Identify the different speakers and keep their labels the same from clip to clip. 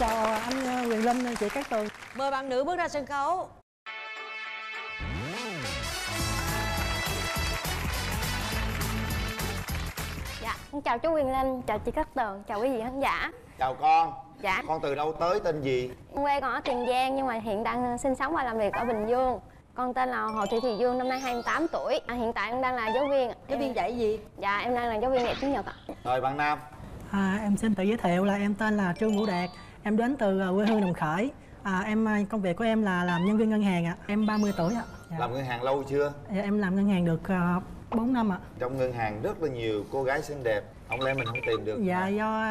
Speaker 1: chào anh ờ, Quyền Linh, chị Cát Tường.
Speaker 2: Mời bạn nữ bước ra sân khấu.
Speaker 3: Dạ, con chào chú Quyền Linh, chào chị Cát Tường, chào quý vị khán giả.
Speaker 4: Chào con.
Speaker 3: Dạ.
Speaker 4: Con từ đâu tới tên gì?
Speaker 3: Quê con ở Tiền Giang nhưng mà hiện đang sinh sống và làm việc ở Bình Dương. Con tên là Hồ Thị Thùy Dương, năm nay 28 tuổi. À, Hiện tại em đang là giáo viên
Speaker 2: Giáo viên dạy gì?
Speaker 3: Dạ, em đang là giáo viên dạy tiếng Nhật ạ.
Speaker 4: Rồi bạn nam.
Speaker 1: À, Em xin tự giới thiệu là em tên là Trương Vũ Đạt Em đến từ ờ, quê hương Đồng Khởi. À, em ờ, Công việc của em là làm nhân viên ngân hàng ạ. Em 30 tuổi ạ. Dạ.
Speaker 4: làm ngân hàng lâu chưa?
Speaker 1: Dạ, Em làm ngân hàng được uh, 4 năm ạ.
Speaker 4: Trong ngân hàng rất là nhiều cô gái xinh đẹp. Không lẽ mình không tìm được
Speaker 1: Dạ do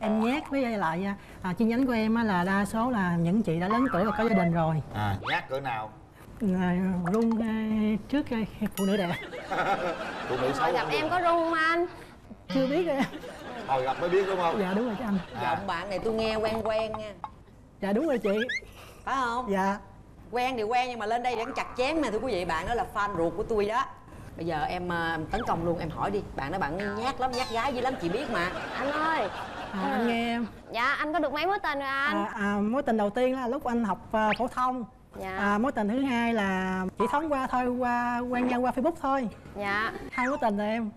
Speaker 1: em nhát với lại à, chi nhánh của em á là đa số là những chị đã lớn tuổi và có gia đình rồi.
Speaker 4: À nhát cỡ nào?
Speaker 1: À, run à, trước à, phụ nữ đẹp.
Speaker 4: Phụ nữ xấu
Speaker 3: gặp em có rung không anh?
Speaker 1: chưa biết em
Speaker 4: hồi gặp mới biết đúng không?
Speaker 1: Dạ đúng rồi chị anh.
Speaker 4: À.
Speaker 2: Giọng bạn này tôi nghe quen quen nha.
Speaker 1: Dạ đúng rồi chị.
Speaker 2: Phải không?
Speaker 1: dạ.
Speaker 2: Quen thì quen nhưng mà lên đây để chặt chém mà thưa quý vị. Bạn đó là fan ruột của tôi đó. Bây giờ em ờ, tấn công luôn, em hỏi đi. Bạn nói bạn nhát lắm, nhát gái dữ lắm, chị biết mà.
Speaker 3: Anh ơi.
Speaker 1: À, anh nghe em.
Speaker 3: Dạ, anh có được mấy mối tình rồi anh?
Speaker 1: à, à, mối tình đầu tiên là lúc anh học à, phổ thông.
Speaker 3: Dạ.
Speaker 1: à, mối tình thứ hai là chỉ thoáng qua thôi qua quen nhau qua facebook thôi.
Speaker 3: Dạ.
Speaker 1: Hai mối tình rồi em.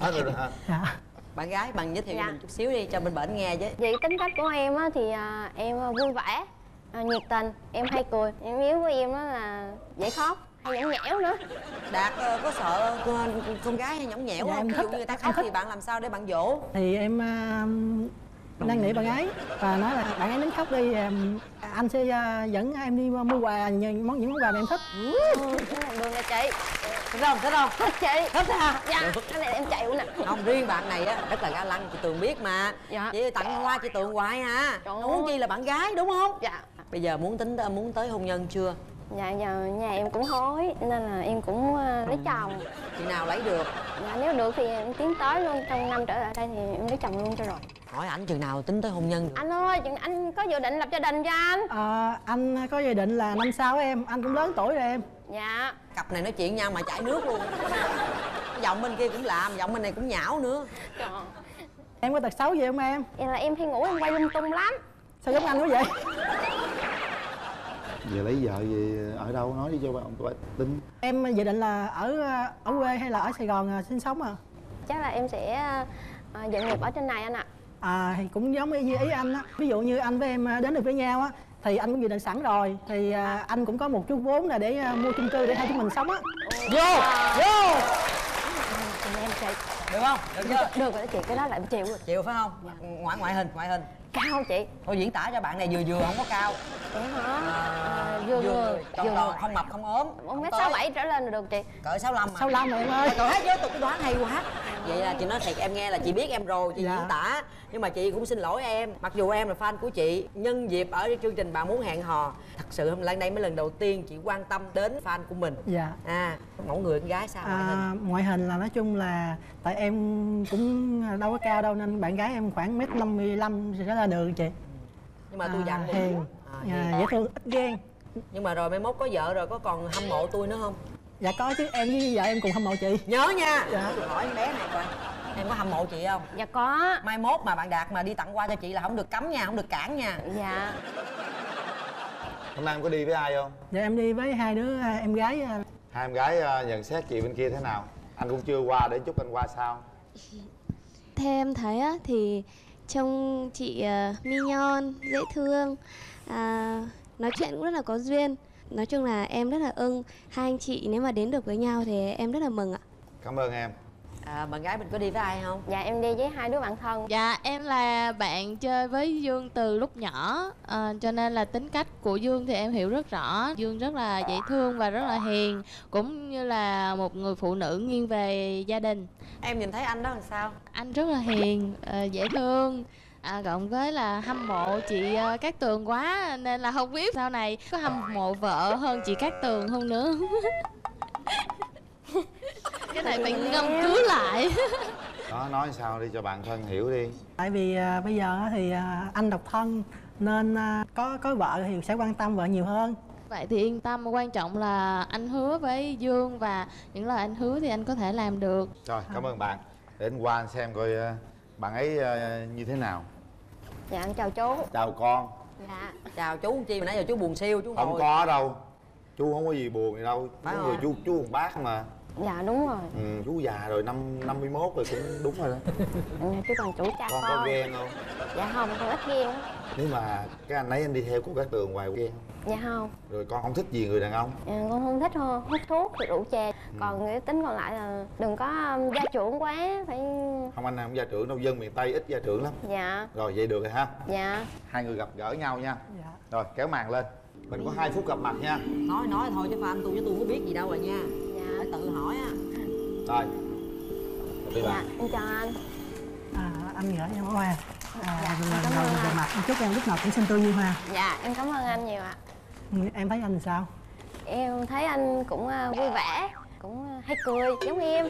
Speaker 4: Hết rồi đó hả?
Speaker 1: Dạ
Speaker 2: Bạn gái, bạn giới thiệu
Speaker 3: Dạ.
Speaker 2: mình chút xíu đi cho bên bển nghe chứ
Speaker 3: Vậy tính cách của em á thì à, em à, vui vẻ à, nhiệt tình em hay cười em yếu của em á là dễ khóc hay nhõng nhẽo nữa
Speaker 2: Đạt ờ, có sợ con, con gái hay nhõng nhẽo
Speaker 1: Dạ,
Speaker 2: không?
Speaker 1: em
Speaker 2: Ví dụ
Speaker 1: thích-
Speaker 2: như người ta khóc thì bạn làm sao để bạn dỗ?
Speaker 1: thì em à, năn nỉ bạn ấy và nói là bạn ấy nín khóc đi à, anh sẽ à, dẫn em đi mua quà những món những món quà mà em thích.
Speaker 3: Ừ, đường nè chị.
Speaker 2: Thích không? Thích không?
Speaker 3: thích chị.
Speaker 2: Thích à?
Speaker 3: dạ cái này em chạy luôn nè.
Speaker 2: Không riêng bạn này á rất là ga lăng chị tường biết mà.
Speaker 3: Dạ.
Speaker 2: chị tặng hoa chị tường hoài à.
Speaker 3: Trời ơi.
Speaker 2: huống chi là bạn gái đúng không?
Speaker 3: Dạ.
Speaker 2: Bây giờ muốn tính muốn tới hôn nhân chưa?
Speaker 3: Dạ giờ nhà em cũng hối nên là em cũng à, lấy chồng.
Speaker 2: Chị nào lấy được?
Speaker 3: Dạ nếu được thì em tiến tới luôn trong năm trở lại đây thì em lấy chồng luôn cho rồi
Speaker 2: hỏi ảnh chừng nào tính tới hôn nhân được?
Speaker 3: Anh ơi chừng anh có dự định lập gia đình cho anh.
Speaker 1: À, anh có dự định là năm sau em anh cũng lớn tuổi rồi em.
Speaker 3: Dạ.
Speaker 2: Cặp này nói chuyện nhau mà chảy nước luôn. Giọng bên kia cũng làm giọng bên này cũng nhão nữa.
Speaker 3: Trời
Speaker 1: em có tật xấu gì không em?
Speaker 3: Vậy là em hay ngủ em quay lung tung lắm.
Speaker 1: Sao giống anh quá vậy?
Speaker 4: Giờ lấy vợ gì ở đâu? Nói đi cho bạn tụi tính.
Speaker 1: Em dự định là ở ở quê hay là ở sài gòn à, sinh sống à?
Speaker 3: Chắc là em sẽ à, dựng nghiệp ở trên này anh ạ.
Speaker 1: à thì cũng giống như ý anh á. Ví dụ như anh với em à, đến được với nhau á thì anh cũng dự định sẵn rồi. Thì à, anh cũng có một chút vốn là để à, mua chung cư để hai chúng mình sống á.
Speaker 2: Vô! Vô!
Speaker 3: Thì em chị
Speaker 2: được không? Được chưa?
Speaker 3: Được rồi đó chị cái đó là em chịu. Rồi
Speaker 2: chịu phải không? Ngoại ngoại hình ngoại hình
Speaker 3: cao không chị
Speaker 2: thôi diễn tả cho bạn này vừa vừa không có cao
Speaker 3: vậy hả
Speaker 2: à,
Speaker 3: vừa vừa
Speaker 2: tròn không mập không ốm
Speaker 3: một mét sáu bảy trở lên là được chị
Speaker 2: cỡ 65 mà.
Speaker 1: 65 rồi em ơi.
Speaker 2: Trời hết vô tục cái đoán hay quá. Vậy là chị nói thiệt em nghe là chị biết em rồi, chị
Speaker 1: Dạ.
Speaker 2: diễn tả. Nhưng mà chị cũng xin lỗi em. Mặc dù em là fan của chị, nhân dịp ở chương trình bạn muốn hẹn hò, thật sự hôm nay đây mới lần đầu tiên chị quan tâm đến fan của mình.
Speaker 1: dạ
Speaker 2: À, mẫu người con gái sao ngoại hình?
Speaker 1: à, ngoại hình là nói chung là tại em cũng đâu có cao đâu nên bạn gái em khoảng mét năm mươi lăm là được chị
Speaker 2: Nhưng mà tôi dặn
Speaker 1: à,
Speaker 2: một
Speaker 1: hiền.
Speaker 2: À,
Speaker 1: à, dễ thương ít ghen
Speaker 2: Nhưng mà rồi mai mốt có vợ rồi có còn hâm mộ tôi nữa không?
Speaker 1: dạ có chứ em với vợ em cùng hâm mộ chị
Speaker 2: Nhớ nha.
Speaker 1: Dạ.
Speaker 2: Tôi hỏi em bé này coi. Em có hâm mộ chị không?
Speaker 3: dạ có
Speaker 2: Mai mốt mà bạn Đạt mà đi tặng hoa cho chị là không được cấm nha, không được cản nha.
Speaker 3: dạ
Speaker 4: hôm nay em có đi với ai không
Speaker 1: dạ em đi với hai đứa à, em gái à,
Speaker 4: hai em gái nhận xét chị bên kia thế nào anh cũng chưa qua để chúc anh qua sao
Speaker 5: Theo em thấy á, thì trông chị ờ, uh, mignon, dễ thương, à, nói chuyện cũng rất là có duyên. Nói chung là em rất là ưng hai anh chị nếu mà đến được với nhau thì em rất là mừng ạ.
Speaker 4: cảm ơn em
Speaker 2: À, bạn gái mình có đi với ai không?
Speaker 3: dạ em đi với hai đứa bạn thân.
Speaker 6: Dạ em là bạn chơi với Dương từ lúc nhỏ. À, Cho nên là tính cách của Dương thì em hiểu rất rõ. Dương rất là dễ thương và rất là hiền Cũng như là một người phụ nữ nghiêng về gia đình.
Speaker 2: Em nhìn thấy anh đó làm sao?
Speaker 6: Anh rất là hiền, ờ, dễ thương. À, cộng với là hâm mộ chị ờ, Cát Tường quá Nên là không biết sau này có hâm mộ vợ hơn chị Cát Tường không nữa Cái này phải ngâm cứu lại.
Speaker 4: Đó nói sao đi cho bạn thân hiểu đi.
Speaker 1: Tại vì à, bây giờ á thì à, anh độc thân nên à, có có vợ thì sẽ quan tâm vợ nhiều hơn.
Speaker 6: Vậy thì yên tâm, quan trọng là anh hứa với Dương và những lời anh hứa thì anh có thể làm được.
Speaker 4: rồi cảm ơn bạn. Để anh qua anh xem coi ờ, bạn ấy ờ, như thế nào.
Speaker 3: Dạ em chào chú.
Speaker 4: Chào con.
Speaker 3: Dạ.
Speaker 2: Chào chú chi mà nãy giờ chú buồn siêu chú
Speaker 4: không
Speaker 2: ngồi.
Speaker 4: có đâu. Chú không có gì buồn gì đâu.
Speaker 2: Phải
Speaker 4: chú
Speaker 2: không?
Speaker 4: người chú chú một bác mà
Speaker 3: dạ đúng rồi.
Speaker 4: Ừ, chú già rồi năm năm mươi mốt rồi cũng đúng rồi đó.
Speaker 3: Dạ, chú còn chủ cha
Speaker 4: con
Speaker 3: con,
Speaker 4: có ghen không?
Speaker 3: Dạ không con ít ghen.
Speaker 4: Nếu mà cái anh ấy anh đi theo của các tường hoài ghen.
Speaker 3: Dạ không.
Speaker 4: Rồi con không thích gì người đàn ông?
Speaker 3: Dạ, con không thích hô- hút thuốc thì rượu chè. Còn cái tính còn lại là đừng có um, gia trưởng quá phải
Speaker 4: không anh không gia trưởng đâu dân miền tây ít gia trưởng lắm.
Speaker 3: Dạ.
Speaker 4: Rồi vậy được rồi ha.
Speaker 3: Dạ.
Speaker 4: Hai người gặp gỡ nhau nha.
Speaker 1: Dạ.
Speaker 4: Rồi kéo màn lên mình có hai phút gặp mặt nha.
Speaker 2: Nói nói thôi chứ fan tôi chứ tôi không có biết gì đâu rồi nha.
Speaker 3: Dạ.
Speaker 2: Phải tự hỏi á.
Speaker 4: Rồi. Đi
Speaker 3: dạ em chào anh.
Speaker 1: À, anh gửi em hoa. À,
Speaker 3: Dạ,
Speaker 1: lần đầu gặp mặt em chúc em lúc nào cũng xinh tươi như hoa.
Speaker 3: Dạ em cảm ơn anh nhiều ạ.
Speaker 1: Em thấy anh sao?
Speaker 3: Em thấy anh cũng uh, vui vẻ cũng uh, hay cười giống em.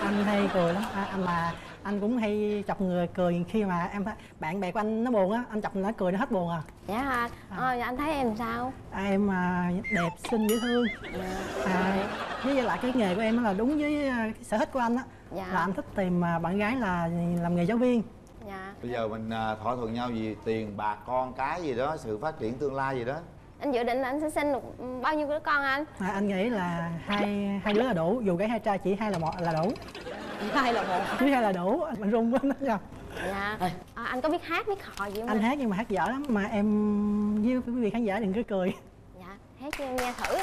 Speaker 1: Anh hay cười lắm. À, anh mà anh cũng hay chọc người cười khi mà em bạn bè của anh nó buồn á anh chọc nó cười nó hết buồn à,
Speaker 3: dạ hả ờ dạ anh thấy em sao?
Speaker 1: À em à, đẹp xinh dễ thương. À, với lại cái nghề của em là đúng với à, cái sở thích của anh á.
Speaker 3: Dạ.
Speaker 1: là anh thích tìm à, bạn gái là làm nghề giáo viên.
Speaker 3: Dạ.
Speaker 4: Bây giờ mình à, thỏa thuận nhau gì tiền bạc con cái gì đó sự phát triển tương lai gì đó.
Speaker 3: Anh dự định là anh sẽ sinh được bao nhiêu đứa con anh?
Speaker 1: À, anh nghĩ là hai hai đứa là đủ dù gái hai trai chỉ hai là một là đủ
Speaker 2: hai là một.
Speaker 1: Chỉ hai là đủ mình run quá nó nha
Speaker 3: dạ. À, anh có biết hát biết hò gì không
Speaker 1: anh hát nhưng mà hát dở lắm mà em với quý vị khán giả đừng có cười.
Speaker 3: Dạ hát cho em nghe thử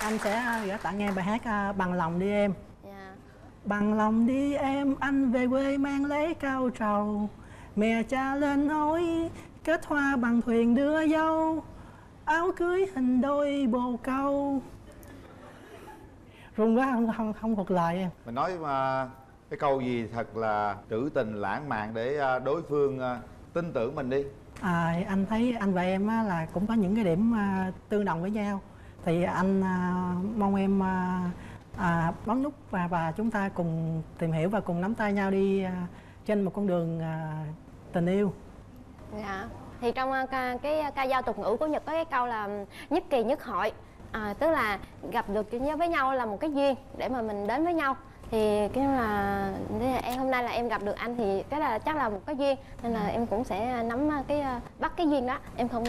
Speaker 1: anh sẽ gửi tặng em bài hát à, bằng lòng đi em.
Speaker 3: Dạ.
Speaker 1: Bằng lòng đi em, anh về quê mang lấy cao trầu. Mẹ cha lên nói, kết hoa bằng thuyền đưa dâu. Áo cưới hình đôi bồ câu Run quá không, không, không thuộc lời em.
Speaker 4: Mình nói mà cái câu gì thật là trữ tình lãng mạn để à, đối phương à, tin tưởng mình đi.
Speaker 1: À, Anh thấy anh và em á, là cũng có những cái điểm à, tương đồng với nhau. Thì anh à, mong em à, à, bấm nút và, và chúng ta cùng tìm hiểu và cùng nắm tay nhau đi à, trên một con đường à, tình yêu.
Speaker 3: Dạ. Thì trong ca, cái ca dao tục ngữ của nhật có cái câu là nhất kỳ nhất hội à, tức là gặp được với nhau là một cái duyên để mà mình đến với nhau. Thì cái là thế là em hôm nay là em gặp được anh thì cái là chắc là một cái duyên nên là em cũng sẽ nắm uh, cái uh, bắt cái duyên đó. Em không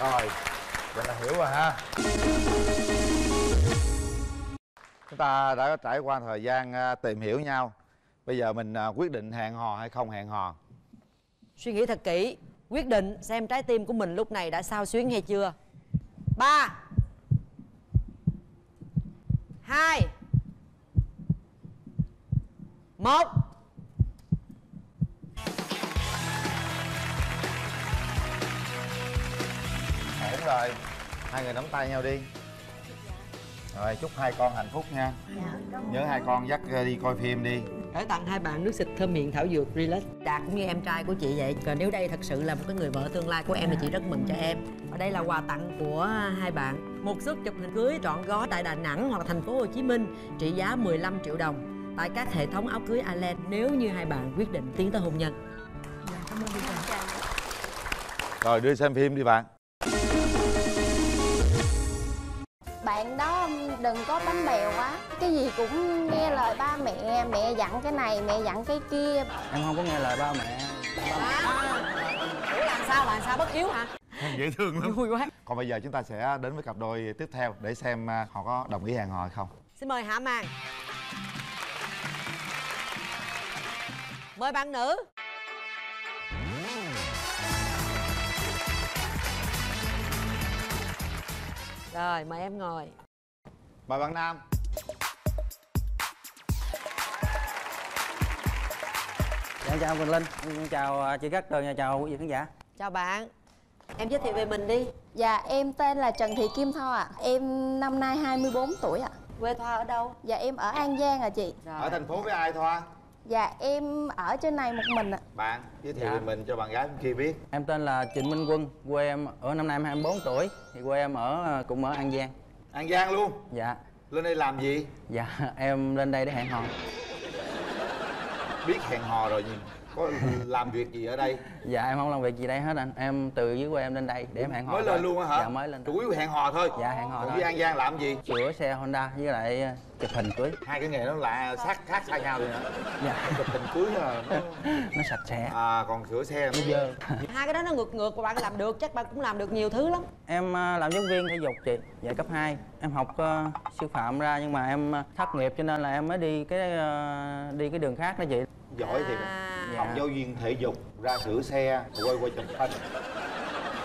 Speaker 4: rồi vậy là hiểu rồi ha. Chúng ta đã trải qua thời gian tìm hiểu nhau. Bây giờ mình quyết định hẹn hò hay không hẹn hò?
Speaker 2: Suy nghĩ thật kỹ quyết định xem trái tim của mình lúc này đã sao xuyến hay chưa? Ba. Hai. Một.
Speaker 4: Ổn rồi. Hai người nắm tay nhau đi rồi chúc hai con hạnh phúc nha. Nhớ hai con dắt à, đi coi phim đi.
Speaker 2: Để tặng hai bạn nước xịt thơm miệng thảo dược Relax. Đạt cũng như em trai của chị vậy. Còn nếu đây thật sự là một cái người vợ tương lai của em thì chị rất mừng cho em. Và đây là quà tặng của hai bạn. Một suất chụp hình cưới trọn gói tại Đà Nẵng hoặc thành phố Hồ Chí Minh Trị giá 15 triệu đồng. Tại các hệ thống áo cưới Island Nếu như hai bạn quyết định tiến tới hôn nhân.
Speaker 4: Rồi đưa xem phim đi bạn
Speaker 3: bạn đó đừng có bánh bèo quá. Cái gì cũng nghe lời ba mẹ mẹ dặn cái này mẹ dặn cái kia.
Speaker 7: Em không có nghe lời ba mẹ.
Speaker 2: Ủa làm sao làm sao bất hiếu hả?
Speaker 4: Dễ thương lắm.
Speaker 2: Vui quá.
Speaker 4: Còn bây giờ chúng ta sẽ đến với cặp đôi tiếp theo để xem à, họ có đồng ý hẹn hò hay không.
Speaker 2: Xin mời Hạ Màn Mời bạn nữ Rồi mời em ngồi.
Speaker 4: Mời bạn nam.
Speaker 7: Dạ chào quỳnh linh. Em chào à, chị cát tường chào quý vị khán giả.
Speaker 2: Chào bạn. Em giới thiệu về mình đi.
Speaker 3: Dạ em tên là trần thị kim tho ạ. Em năm nay 24 tuổi ạ.
Speaker 2: Quê Thoa ở đâu?
Speaker 3: dạ em ở an giang ạ chị.
Speaker 2: Rồi.
Speaker 4: ở thành phố với ai thoa
Speaker 3: dạ em ở trên này một mình ạ.
Speaker 4: Bạn giới thiệu
Speaker 7: Dạ.
Speaker 4: mình cho bạn gái bên kia biết.
Speaker 7: Em tên là trịnh minh quân quê em ở năm nay em 24 tuổi thì quê em ở à, cũng ở an giang.
Speaker 4: An giang luôn?
Speaker 7: Dạ.
Speaker 4: Lên đây làm gì?
Speaker 7: Dạ em lên đây để hẹn hò.
Speaker 4: Biết hẹn hò rồi nhưng có làm việc gì ở đây?
Speaker 7: Dạ em không làm việc gì đây hết anh. Em từ dưới quê em lên đây để em hẹn hò
Speaker 4: mới
Speaker 7: thôi.
Speaker 4: lên luôn á hả?
Speaker 7: Dạ mới lên
Speaker 4: chủ yếu hẹn hò thôi.
Speaker 7: Dạ, hẹn hò
Speaker 4: còn
Speaker 7: thôi.
Speaker 4: với an giang làm gì?
Speaker 7: Sửa xe honda với lại ờ, chụp hình cưới.
Speaker 4: Hai cái nghề nó lạ sát khác xa nhau vậy hả?
Speaker 7: Dạ.
Speaker 4: Chụp hình cưới là nó
Speaker 7: nó sạch sẽ.
Speaker 4: À còn sửa xe nó
Speaker 7: dơ
Speaker 2: hai cái đó nó ngược ngược và bạn làm được chắc bạn cũng làm được nhiều thứ lắm.
Speaker 7: Em ờ, làm giáo viên thể dục chị dạy cấp 2 em học ờ, sư phạm ra nhưng mà em ờ, thất nghiệp cho nên là em mới đi cái ờ, đi cái đường khác đó chị.
Speaker 4: Giỏi thì
Speaker 2: À.
Speaker 4: học
Speaker 7: Dạ.
Speaker 4: giáo viên thể dục ra sửa xe rồi quay quay chụp hình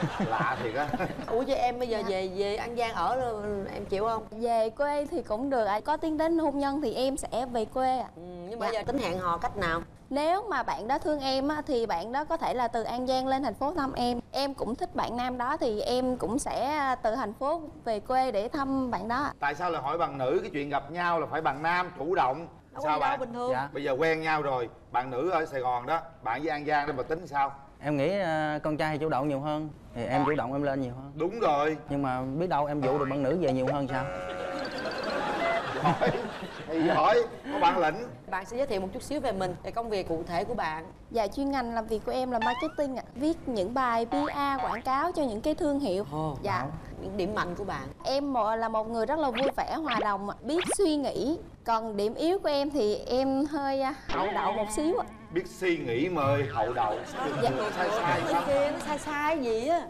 Speaker 4: lạ thiệt á.
Speaker 2: Ủa chứ em bây giờ về về an giang ở rồi, em chịu không?
Speaker 3: Về quê thì cũng được ạ có tiến đến hôn nhân thì em sẽ về quê ạ.
Speaker 2: Ừ, nhưng mà
Speaker 3: Dạ.
Speaker 2: giờ tính hẹn hò cách nào?
Speaker 3: Nếu mà bạn đó thương em á, thì bạn đó có thể là từ an giang lên thành phố thăm em. Em cũng thích bạn nam đó thì em cũng sẽ từ thành phố về quê để thăm bạn đó
Speaker 4: tại sao lại hỏi bằng nữ? Cái chuyện gặp nhau là phải bằng nam chủ động.
Speaker 2: Đâu
Speaker 4: sao bạn?
Speaker 2: bình thường.
Speaker 7: Dạ.
Speaker 4: Bây giờ quen nhau rồi bạn nữ ở sài gòn đó bạn với an giang đó mà tính sao
Speaker 7: em nghĩ ờ, con trai chủ động nhiều hơn thì em chủ động em lên nhiều hơn.
Speaker 4: Đúng rồi.
Speaker 7: Nhưng mà biết đâu em dụ được bạn nữ về nhiều hơn sao?
Speaker 4: Giỏi thì giỏi có bản lĩnh.
Speaker 2: Bạn sẽ giới thiệu một chút xíu về mình về công việc cụ thể của bạn.
Speaker 3: Dạ chuyên ngành làm việc của em là marketing ạ. Viết những bài PR quảng cáo cho những cái thương hiệu.
Speaker 2: Ồ,
Speaker 3: Dạ
Speaker 2: những điểm mạnh của bạn?
Speaker 3: Em là một người rất là vui vẻ, hòa đồng, biết suy nghĩ. Còn điểm yếu của em thì em hơi à, hậu đậu một xíu ạ.
Speaker 4: Biết suy nghĩ mời hậu đậu.
Speaker 3: Dạ.
Speaker 4: sai sai.
Speaker 2: Nó sai sai gì á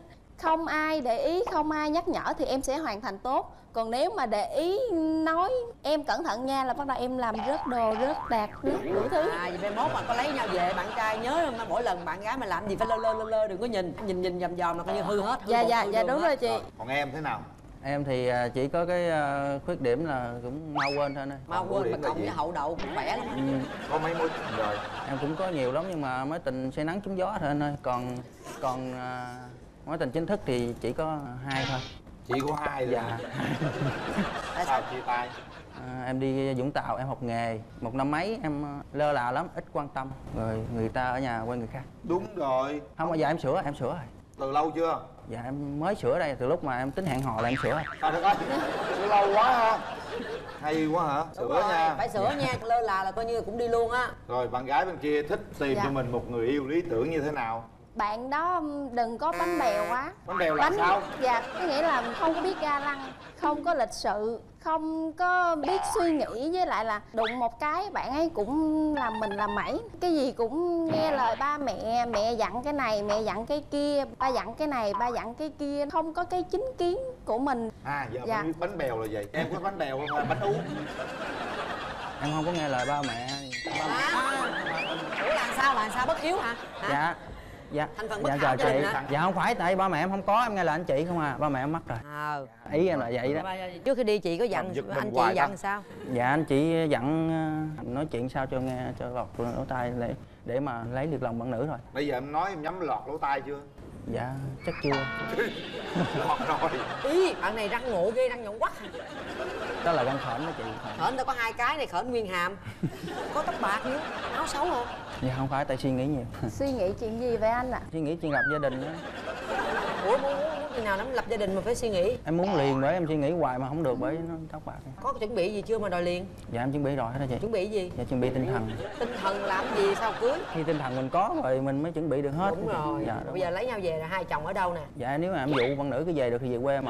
Speaker 3: Không ai để ý, không ai nhắc nhở thì em sẽ hoàn thành tốt. Còn nếu mà để ý nói em cẩn thận nha là bắt đầu em làm rớt đồ, rớt đạt, rớt đủ thứ.
Speaker 2: À vậy mai mốt mà có lấy nhau về bạn trai nhớ mà mỗi lần bạn gái mà làm gì phải lơ lơ lơ lơ đừng có nhìn nhìn nhìn dòm dòm là coi như hư hết hư
Speaker 3: Dạ dạ dạ đúng
Speaker 2: hết.
Speaker 3: rồi chị.
Speaker 4: Còn em thế nào?
Speaker 7: Em thì ờ, chỉ có cái ờ, khuyết điểm là cũng mau quên thôi
Speaker 4: Còn ưu
Speaker 2: quên mà cộng với hậu đậu cũng khỏe lắm.
Speaker 7: Ừ,
Speaker 4: có mấy mối tình rồi?
Speaker 7: Em cũng có nhiều lắm nhưng mà mối tình say nắng trúng gió thôi anh ơi. Còn còn ờ, mối tình chính thức thì chỉ có hai thôi.
Speaker 4: Chỉ có hai thôi
Speaker 7: dạ.
Speaker 2: Tại
Speaker 4: sao chia tay?
Speaker 7: À, em đi Vũng Tàu em học nghề. Một năm mấy em ờ, lơ là lắm ít quan tâm. Rồi người ta ở nhà quen người khác.
Speaker 4: Đúng rồi.
Speaker 7: Không bao giờ em sửa em sửa rồi.
Speaker 4: Từ lâu chưa?
Speaker 7: Dạ em mới sửa đây từ lúc mà em tính hẹn hò là em sửa rồi.
Speaker 4: Trời đất ơi sửa lâu quá ha. Hay quá hả? Sửa
Speaker 2: rồi,
Speaker 4: nha
Speaker 2: phải sửa nha lơ là là coi như cũng đi luôn á.
Speaker 4: Rồi bạn gái bên kia thích tìm
Speaker 3: Dạ.
Speaker 4: cho mình một người yêu lý tưởng như thế nào
Speaker 3: Bạn đó đừng có bánh bèo quá.
Speaker 4: Bánh bèo là sao?
Speaker 3: Dạ, có nghĩa là không có biết ga lăng Không có lịch sự Không có biết suy nghĩ Với lại là đụng một cái bạn ấy cũng làm mình làm mẩy. Cái gì cũng nghe lời ba mẹ Mẹ dặn cái này, mẹ dặn cái kia Ba dặn cái này, ba dặn cái kia. Không có cái chính kiến của mình.
Speaker 4: À giờ
Speaker 3: Dạ.
Speaker 4: bạn biết bánh bèo là gì em có bánh bèo không hay bánh ú
Speaker 7: em không có nghe lời ba mẹ. Ba mẹ
Speaker 2: à, ủa là sao? Là sao? Bất hiếu hả? Hả?
Speaker 7: Dạ dạ.
Speaker 2: Thành phần bất
Speaker 7: dạ
Speaker 2: hảo
Speaker 7: chào
Speaker 2: gia đình
Speaker 7: chị
Speaker 2: hả?
Speaker 7: dạ không phải tại ba mẹ em không có em nghe lời anh chị không à ba mẹ em mất rồi.
Speaker 2: Ờ.
Speaker 7: Ý em là vậy đó.
Speaker 2: Trước khi đi chị có dặn anh chị dặn
Speaker 4: ta.
Speaker 2: sao?
Speaker 7: Dạ anh chị dặn ờ, nói chuyện sao cho nghe cho lọt lỗ tai để để mà lấy được lòng bạn nữ thôi
Speaker 4: bây giờ em nói em nhắm lọt lỗ tai chưa?
Speaker 7: Dạ chắc chưa.
Speaker 4: Lọt rồi.
Speaker 2: Ý bạn này răng ngộ ghê răng nhọn quắc
Speaker 7: đó là răng khểnh đó chị
Speaker 2: khởn tao có hai cái này khởn nguyên hàm. Có tóc bạc nữa áo xấu không
Speaker 7: dạ không phải tại suy nghĩ nhiều.
Speaker 3: Suy nghĩ chuyện gì về anh ạ?
Speaker 7: suy nghĩ chuyện lập gia đình đó.
Speaker 2: Ủa muốn, muốn, khi nào nắm lập gia đình mà phải suy nghĩ?
Speaker 7: Em muốn liền bởi em suy nghĩ hoài mà không được bởi nó tóc bạc
Speaker 2: có chuẩn bị gì chưa mà đòi liền?
Speaker 7: Dạ em chuẩn bị rồi hết đó chị.
Speaker 2: Chuẩn bị gì?
Speaker 7: Dạ chuẩn bị tinh thần.
Speaker 2: Tinh thần làm gì sao cưới?
Speaker 7: Khi tinh thần mình có rồi mình mới chuẩn bị được hết.
Speaker 2: Đúng rồi.
Speaker 7: Dạ, đúng.
Speaker 2: bây giờ lấy nhau về là hai chồng ở đâu nè?
Speaker 7: Dạ nếu mà em dụ con nữ cứ về được thì về quê ở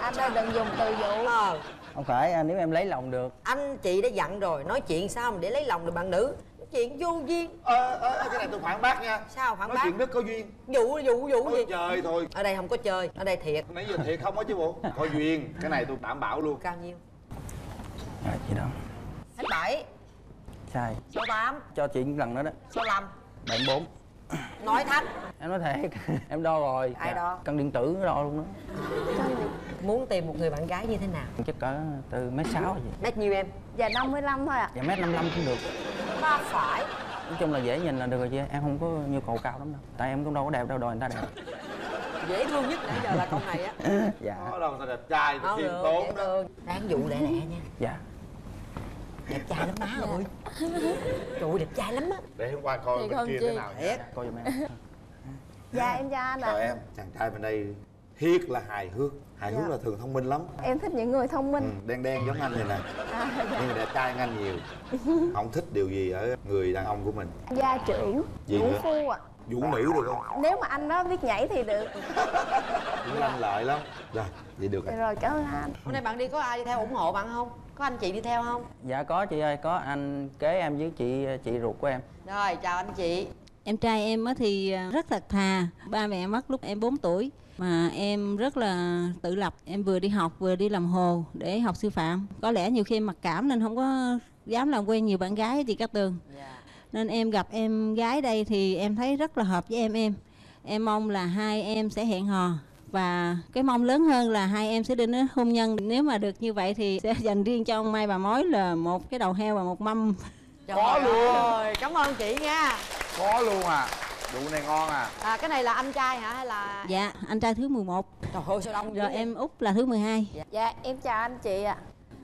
Speaker 3: Anh ơi đừng dùng từ dụ.
Speaker 2: Ờ.
Speaker 7: Không phải à, nếu em lấy lòng được.
Speaker 2: Anh chị đã dặn rồi nói chuyện sao mà để lấy lòng được bạn nữ chuyện vô duyên.
Speaker 4: Ờ ờ ờ, cái này tôi phản bác nha.
Speaker 2: Sao phản
Speaker 4: nói
Speaker 2: bác?
Speaker 4: chuyện rất có duyên.
Speaker 2: Dụ dụ dụ
Speaker 4: Ôi
Speaker 2: gì?
Speaker 4: trời thôi.
Speaker 2: Ở đây không có chơi ở đây thiệt.
Speaker 4: Nãy giờ thiệt không á chứ bộ. Có duyên. Cái này tôi đảm bảo luôn.
Speaker 2: Cao nhiêu?
Speaker 7: Dạ chị đâu
Speaker 2: hết bảy.
Speaker 7: Sai.
Speaker 2: Số tám.
Speaker 7: Cho chị lần đó đó.
Speaker 2: Số năm.
Speaker 7: Bạn bốn
Speaker 2: nói thách.
Speaker 7: Em nói thiệt em đo rồi.
Speaker 2: Ai đo?
Speaker 7: cân điện tử nó đo luôn đó.
Speaker 2: Muốn tìm một người bạn gái như thế nào?
Speaker 7: Chắc cỡ từ mét sáu gì.
Speaker 2: Mét nhiêu em?
Speaker 3: Dạ 55 thôi ạ.
Speaker 7: Dạ mét năm cũng được.
Speaker 2: Ba phải.
Speaker 7: Nói chung là dễ nhìn là được rồi chị em không có nhu cầu cao lắm đâu. Tại em cũng đâu có đẹp đâu đòi người ta đẹp.
Speaker 2: Dễ thương nhất nãy giờ là câu này á.
Speaker 7: Dạ.
Speaker 4: Có đâu người ta đẹp trai
Speaker 2: không
Speaker 4: khiêm
Speaker 2: được
Speaker 4: tốn đó.
Speaker 2: đáng dụ lẹ lẹ nha.
Speaker 7: Dạ
Speaker 2: đẹp trai lắm má ơi. Trời ơi, đẹp trai lắm á.
Speaker 4: Để hôm qua coi
Speaker 3: Thiệt
Speaker 4: bên kia
Speaker 3: chị?
Speaker 4: thế nào
Speaker 2: thiệt.
Speaker 7: Coi giùm em.
Speaker 3: Dạ em chào anh ạ.
Speaker 4: Chào em. Chàng trai bên đây thiệt là hài hước. Hài hước
Speaker 3: Dạ.
Speaker 4: là thường thông minh lắm.
Speaker 3: Em thích những người thông
Speaker 4: ừ,
Speaker 3: minh
Speaker 4: đen đen giống anh này nè.
Speaker 3: À, dạ.
Speaker 4: nhưng mà đẹp trai anh nhiều. Không thích điều gì ở người đàn ông của mình.
Speaker 3: Gia trưởng vũ
Speaker 4: nữa?
Speaker 3: phu ạ
Speaker 4: vũ nữ được không?
Speaker 3: Nếu mà anh đó biết nhảy thì được.
Speaker 4: Cũng lanh lợi lắm. Rồi vậy được rồi.
Speaker 3: Rồi cảm ơn anh.
Speaker 2: Hôm nay bạn đi có ai đi theo ủng hộ bạn không? Có anh chị đi theo không?
Speaker 7: Dạ có chị ơi có anh kế em với chị chị ruột của em.
Speaker 2: Rồi chào anh chị.
Speaker 8: Em trai em á thì à, rất thật thà. Ba mẹ mất lúc em 4 tuổi Mà em rất là tự lập. Em vừa đi học vừa đi làm hồ để học sư phạm. Có lẽ nhiều khi em mặc cảm nên không có dám làm quen nhiều bạn gái chị Cát Tường.
Speaker 2: Dạ
Speaker 8: Nên em gặp em gái đây thì em thấy rất là hợp với em em. Em mong là hai em sẽ hẹn hò và cái mong lớn hơn là hai em sẽ đi đến hôn nhân. Nếu mà được như vậy thì sẽ dành riêng cho ông Mai bà Mối là một cái đầu heo và một mâm.
Speaker 2: Có luôn. cảm ơn chị nha.
Speaker 4: Có luôn à. Vụ này ngon à.
Speaker 2: À, cái này là anh trai hả hay là?
Speaker 8: Dạ anh trai thứ 11
Speaker 2: trời ơi sao đông
Speaker 8: rồi em út là thứ 12
Speaker 3: dạ em chào anh chị ạ.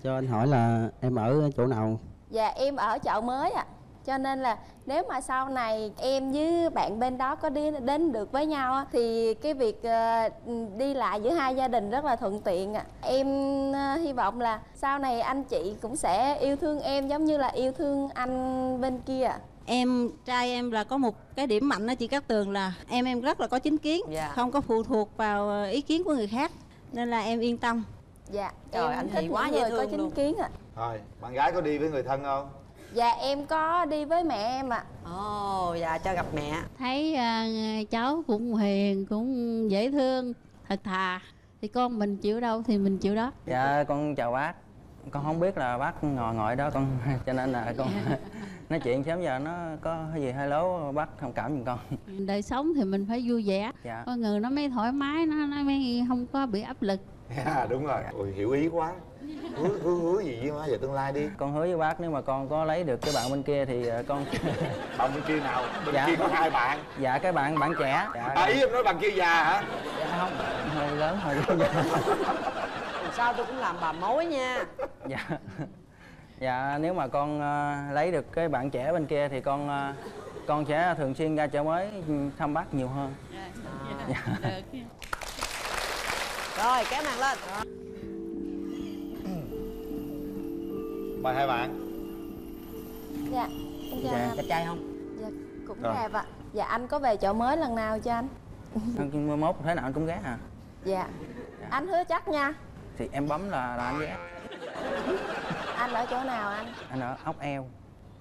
Speaker 9: Cho anh hỏi là em ở chỗ nào?
Speaker 3: Dạ em ở chợ mới ạ cho nên là nếu mà sau này em với bạn bên đó có đi đến được với nhau á, thì cái việc ờ, đi lại giữa hai gia đình rất là thuận tiện ạ. Em ờ, hy vọng là sau này anh chị cũng sẽ yêu thương em giống như là yêu thương anh bên kia ạ.
Speaker 8: Em trai em là có một cái điểm mạnh đó chị Cát Tường là em em rất là có chính kiến
Speaker 2: Dạ.
Speaker 8: không có phụ thuộc vào ờ, ý kiến của người khác nên là em yên tâm.
Speaker 3: Dạ
Speaker 2: Trời,
Speaker 3: em
Speaker 2: anh
Speaker 3: thích
Speaker 2: quá
Speaker 3: những
Speaker 2: dễ
Speaker 3: người có
Speaker 2: thương
Speaker 3: chính
Speaker 2: luôn.
Speaker 3: kiến ạ.
Speaker 4: Thôi bạn gái có đi với người thân không
Speaker 3: dạ em có đi với mẹ em ạ.
Speaker 2: Ồ dạ cho gặp mẹ.
Speaker 10: Thấy à, cháu cũng hiền cũng dễ thương thật thà. Thì con mình chịu đâu thì mình chịu đó.
Speaker 7: Dạ con chào bác. Con không biết là bác ngồi ngồi đó con cho nên là con nói chuyện sớm giờ nó có cái gì hơi lố bác thông cảm giùm con.
Speaker 10: Đời sống thì mình phải vui vẻ.
Speaker 7: Dạ.
Speaker 10: Con người nó mới thoải mái nó nó mới không có bị áp lực.
Speaker 4: À, đúng rồi. Ôi, hiểu ý quá hứa hứa hứa gì với má về tương lai đi.
Speaker 7: Con hứa với bác nếu mà con có lấy được cái bạn bên kia thì ờ, con
Speaker 4: bạn bên kia nào? Bên
Speaker 7: Dạ.
Speaker 4: kia có hai bạn.
Speaker 7: Dạ cái bạn bạn trẻ. Dạ,
Speaker 4: à, ý em nói bạn kia già hả?
Speaker 7: Dạ không hơi lớn hơi lớn.
Speaker 2: Sau tôi cũng làm bà mối nha.
Speaker 7: Dạ. Dạ nếu mà con ờ, lấy được cái bạn trẻ bên kia thì con ờ, con sẽ thường xuyên ra chợ mới thăm bác nhiều hơn.
Speaker 2: Rồi kéo màn lên
Speaker 4: mời hai bạn.
Speaker 3: Dạ em chào
Speaker 7: Dạ.
Speaker 3: anh.
Speaker 2: đẹp trai không?
Speaker 3: Dạ cũng
Speaker 4: Rồi.
Speaker 3: đẹp ạ. Dạ anh có về chợ mới lần nào cho anh?
Speaker 7: Mai mốt thế nào anh cũng ghé à?
Speaker 3: Dạ. Anh hứa chắc nha.
Speaker 7: Thì em bấm là là anh ghé.
Speaker 3: Anh ở chỗ nào anh?
Speaker 7: Anh ở ốc eo.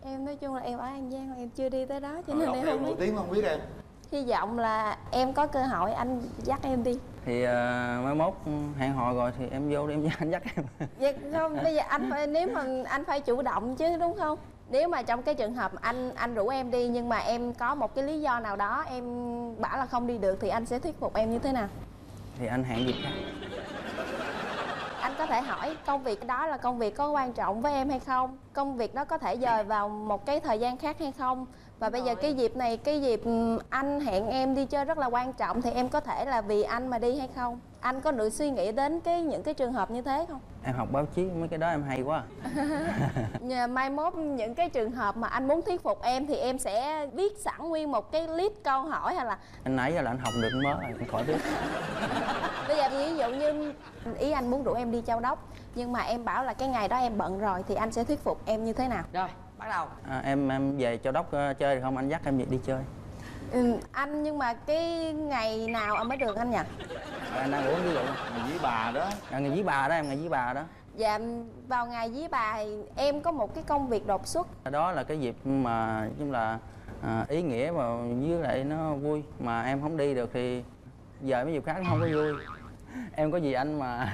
Speaker 3: Em nói chung là em ở an giang em chưa đi tới đó cho nên em không biết.
Speaker 4: tiếng không biết em
Speaker 3: hy vọng là em có cơ hội anh dắt em đi.
Speaker 7: Thì uh, mai mốt hẹn hò rồi thì em vô đi em anh dắt em.
Speaker 3: Dạ không bây giờ anh phải nếu mà anh phải chủ động chứ đúng không? Nếu mà trong cái trường hợp anh anh rủ em đi nhưng mà em có một cái lý do nào đó em bảo là không đi được thì anh sẽ thuyết phục em như thế nào?
Speaker 7: Thì anh hẹn dịp khác.
Speaker 3: Anh có thể hỏi công việc đó là công việc có quan trọng với em hay không? Công việc đó có thể dời vào một cái thời gian khác hay không và bây giờ cái dịp này cái dịp ừm, anh hẹn em đi chơi rất là quan trọng thì em có thể là vì anh mà đi hay không? Anh có được suy nghĩ đến cái những cái trường hợp như thế không?
Speaker 7: Em học báo chí mấy cái đó em hay quá
Speaker 3: Nhờ mai mốt những cái trường hợp mà anh muốn thuyết phục em thì em sẽ viết sẵn nguyên một cái list câu hỏi hay là
Speaker 7: anh nãy giờ là anh học được mới rồi anh khỏi biết.
Speaker 3: Bây giờ ví dụ như ý anh muốn rủ em đi châu đốc nhưng mà em bảo là cái ngày đó em bận rồi thì anh sẽ thuyết phục em như thế nào?
Speaker 2: Rồi bắt đầu.
Speaker 7: À, em em về châu đốc ờ, chơi được không? Anh dắt em về đi chơi.
Speaker 3: Ừ, anh nhưng mà cái ngày nào mới được anh nhỉ?
Speaker 7: À, anh đang uống ví dụ
Speaker 4: ngày với bà đó.
Speaker 7: À, ngày với bà đó em ngày với bà đó.
Speaker 3: Dạ vào ngày với bà thì em có một cái công việc đột xuất.
Speaker 7: Đó là cái dịp mà chung là à, ý nghĩa và với lại nó vui. Mà em không đi được thì giờ mấy dịp khác nó không có vui. Em có gì anh mà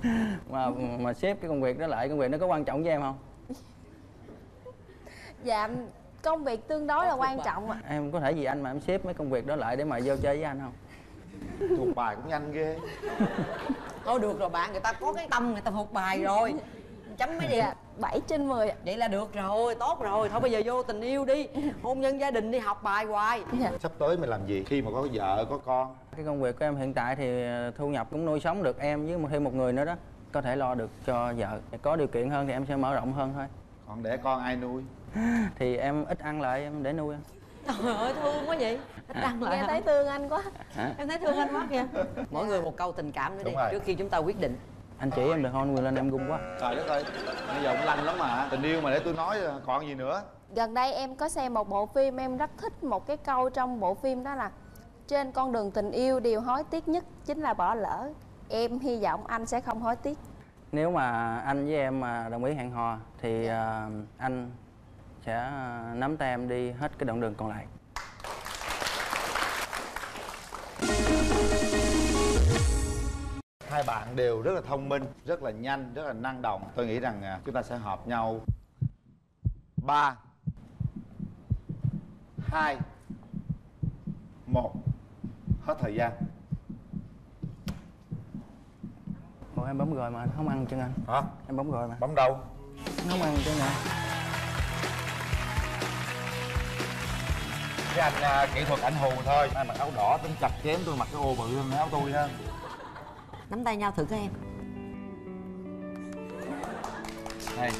Speaker 7: mà mà xếp cái công việc đó lại? Công việc nó có quan trọng với em không
Speaker 3: dạ công việc tương đối là quan trọng ạ.
Speaker 7: Em có thể gì anh mà em xếp mấy công việc đó lại để mà vô chơi với anh không?
Speaker 4: Thuộc bài cũng nhanh ghê.
Speaker 2: Thôi được rồi bạn người ta có cái tâm người ta thuộc bài rồi. Chấm mấy điểm
Speaker 3: dạ 7 trên 10 ạ.
Speaker 2: Vậy là được rồi tốt rồi. Thôi bây giờ vô tình yêu đi. Hôn nhân gia đình đi học bài hoài.
Speaker 3: Dạ.
Speaker 4: sắp tới mày làm gì khi mà có vợ có con?
Speaker 7: Cái công việc của em hiện tại thì ờ, thu nhập cũng nuôi sống được em với một thêm một người nữa đó. Có thể lo được cho vợ. Có điều kiện hơn thì em sẽ mở rộng hơn thôi.
Speaker 4: Còn đẻ con ai nuôi
Speaker 7: thì em ít ăn lại em để nuôi. Em
Speaker 2: trời ơi thương quá vậy. Đăng lại
Speaker 3: nghe
Speaker 2: hả?
Speaker 3: thấy thương anh quá.
Speaker 7: Hả?
Speaker 2: Em thấy thương anh quá kìa. Mỗi người một câu tình cảm nữa đi
Speaker 4: rồi.
Speaker 2: trước khi chúng ta quyết định.
Speaker 7: Anh chỉ em được không người lên em gung quá.
Speaker 4: Trời đất ơi bây giờ cũng lanh lắm mà. Tình yêu mà để tôi nói còn gì nữa?
Speaker 3: Gần đây em có xem một bộ phim em rất thích một cái câu trong bộ phim đó là trên con đường tình yêu điều hối tiếc nhất chính là bỏ lỡ. Em hy vọng anh sẽ không hối tiếc.
Speaker 7: Nếu mà anh với em mà đồng ý hẹn hò thì ờ, anh sẽ ờ, nắm tay em đi hết cái đoạn đường còn lại.
Speaker 4: Hai bạn đều rất là thông minh rất là nhanh rất là năng động. Tôi nghĩ rằng à, chúng ta sẽ hợp nhau. Ba hai một hết thời gian.
Speaker 7: Ủa em bấm rồi mà không ăn chân anh?
Speaker 4: Hả?
Speaker 7: Em bấm rồi mà.
Speaker 4: Bấm đâu?
Speaker 7: Không ăn chân anh
Speaker 4: cái anh à, kỹ thuật ảnh hù thôi. Ai mặc áo đỏ tính chặt chém tôi mặc cái ô bự hơn áo tôi ha
Speaker 2: nắm tay nhau thử các em.
Speaker 4: Này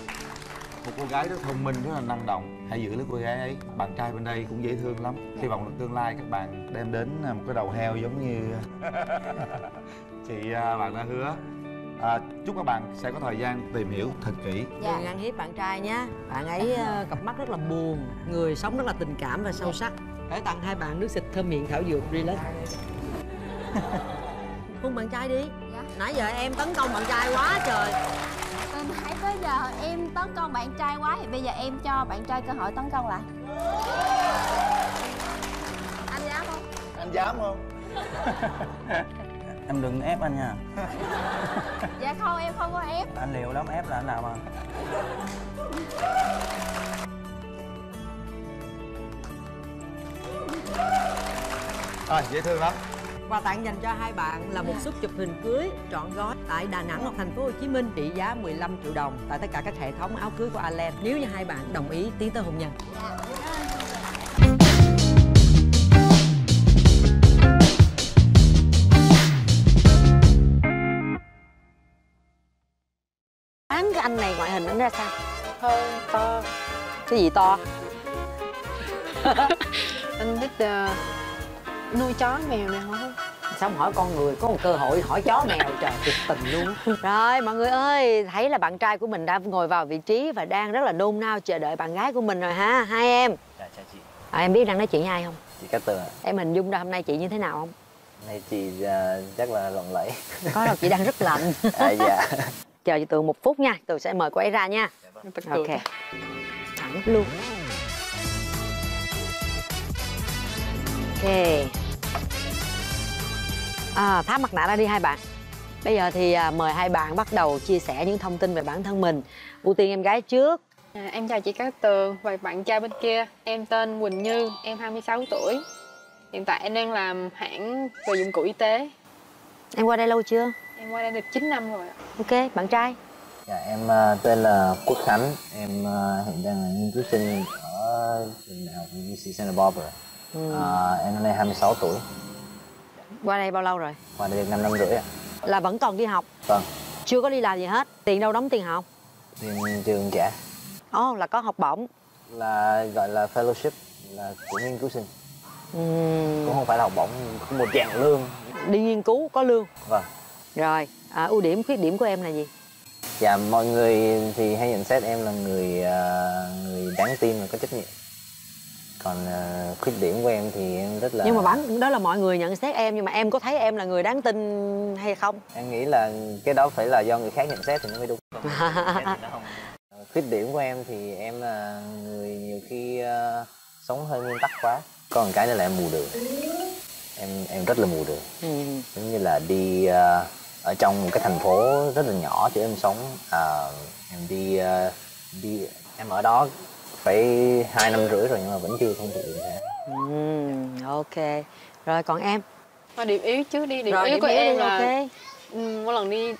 Speaker 4: một cô gái rất thông minh rất là năng động. Hãy giữ lấy cô gái ấy. Bạn trai bên đây cũng dễ thương lắm. Hy vọng là tương lai các bạn đem đến à, một cái đầu heo giống như chị à, bạn đã hứa à, chúc các bạn sẽ có thời gian tìm hiểu thật kỹ.
Speaker 2: Đừng ăn hiếp bạn trai nhé bạn ấy ờ, cặp mắt rất là buồn người sống rất là tình cảm và sâu sắc. Để tặng hai bạn nước xịt thơm miệng thảo dược relax. Hôn bạn trai đi. Nãy giờ em tấn công bạn trai quá trời.
Speaker 3: Từ nãy tới giờ em tấn công bạn trai quá thì bây giờ em cho bạn trai cơ hội tấn công lại. Anh dám không?
Speaker 4: Anh dám không
Speaker 7: em đừng ép anh nha.
Speaker 3: Dạ không em không có ép.
Speaker 7: Anh liều lắm ép là anh làm à
Speaker 4: à, dễ thương lắm.
Speaker 2: Quà tặng dành cho hai bạn là một suất chụp hình cưới trọn gói tại Đà Nẵng hoặc thành phố Hồ Chí Minh. Trị giá 15 triệu đồng tại tất cả các hệ thống áo cưới của Allen nếu như hai bạn đồng ý tiến tới hôn nhân. Bán cái anh này ngoại hình anh ra sao?
Speaker 11: hơn to.
Speaker 2: Cái gì to?
Speaker 11: anh thích ờ, nuôi chó mèo này không?
Speaker 2: Sao không hỏi con người? Có một cơ hội hỏi chó mèo. Trời tuyệt tình luôn. Rồi mọi người ơi Thấy là bạn trai của mình đã ngồi vào vị trí Và đang rất là nôn nao chờ đợi bạn gái của mình rồi ha. Hai em.
Speaker 12: Dạ chào chị.
Speaker 2: À, Em biết đang nói chuyện với ai không?
Speaker 12: Chị Cát Tường
Speaker 2: Em hình dung ra hôm nay chị như thế nào không?
Speaker 12: Nay chị à, chắc là lộng lẫy.
Speaker 2: Có đâu chị đang rất lạnh.
Speaker 12: À dạ
Speaker 2: Chờ chị Tường một phút nha Tường sẽ mời cô ấy ra nha. Ok. Thẳng luôn. Ok. À, Tháo mặt nạ ra đi hai bạn. Bây giờ thì à, mời hai bạn bắt đầu chia sẻ những thông tin về bản thân mình. Ưu tiên em gái trước.
Speaker 11: À, em chào chị Cát Tường và bạn trai bên kia. Em tên Quỳnh Như em 26 tuổi. Hiện tại em đang làm hãng về dụng cụ y tế.
Speaker 2: Em qua đây lâu chưa?
Speaker 11: Em qua đây được 9 năm rồi ạ.
Speaker 2: Ok, bạn trai.
Speaker 12: Dạ em à, tên là Quốc Khánh. Em à, hiện đang là nghiên cứu sinh ở trường đại học UC Santa Barbara.
Speaker 2: Ừ.
Speaker 12: à, Em năm nay 26 tuổi.
Speaker 2: Qua đây bao lâu rồi?
Speaker 12: Qua đây được 5 năm rưỡi ạ.
Speaker 2: Là vẫn còn đi học?
Speaker 12: Vâng.
Speaker 2: Chưa có đi làm gì hết? Tiền đâu đóng tiền học?
Speaker 12: Tiền trường trả.
Speaker 2: Ồ, là có học bổng.
Speaker 12: Là gọi là fellowship là của nghiên cứu sinh.
Speaker 2: Ừm,
Speaker 12: Cũng không phải là học bổng có một dạng lương.
Speaker 2: Đi nghiên cứu có lương?
Speaker 12: Vâng
Speaker 2: Rồi, à, ưu điểm, khuyết điểm của em là gì?
Speaker 12: Dạ mọi người thì hay nhận xét em là người à, người đáng tin và có trách nhiệm còn à, khuyết điểm của em thì em rất là
Speaker 2: Nhưng mà bản đó là mọi người nhận xét em Nhưng mà em có thấy em là người đáng tin hay không?
Speaker 12: em nghĩ là cái đó phải là do người khác nhận xét thì nó mới đúng khuyết điểm của em thì em là người nhiều khi à, sống hơi nguyên tắc quá còn cái nữa là em mù đường em em rất là mù đường
Speaker 2: Ừ.
Speaker 12: giống như là đi à, ở trong một cái thành phố rất là nhỏ chỗ em sống à, em đi à, đi em ở đó phải hai năm rưỡi rồi nhưng mà vẫn chưa thông thạo đường xá
Speaker 2: Ừm, ok Rồi còn em?
Speaker 11: Thôi điểm yếu trước đi điểm
Speaker 2: Rồi,
Speaker 11: yếu
Speaker 2: điểm
Speaker 11: của
Speaker 2: yếu
Speaker 11: em là
Speaker 2: ok.
Speaker 11: ừ, mỗi lần đi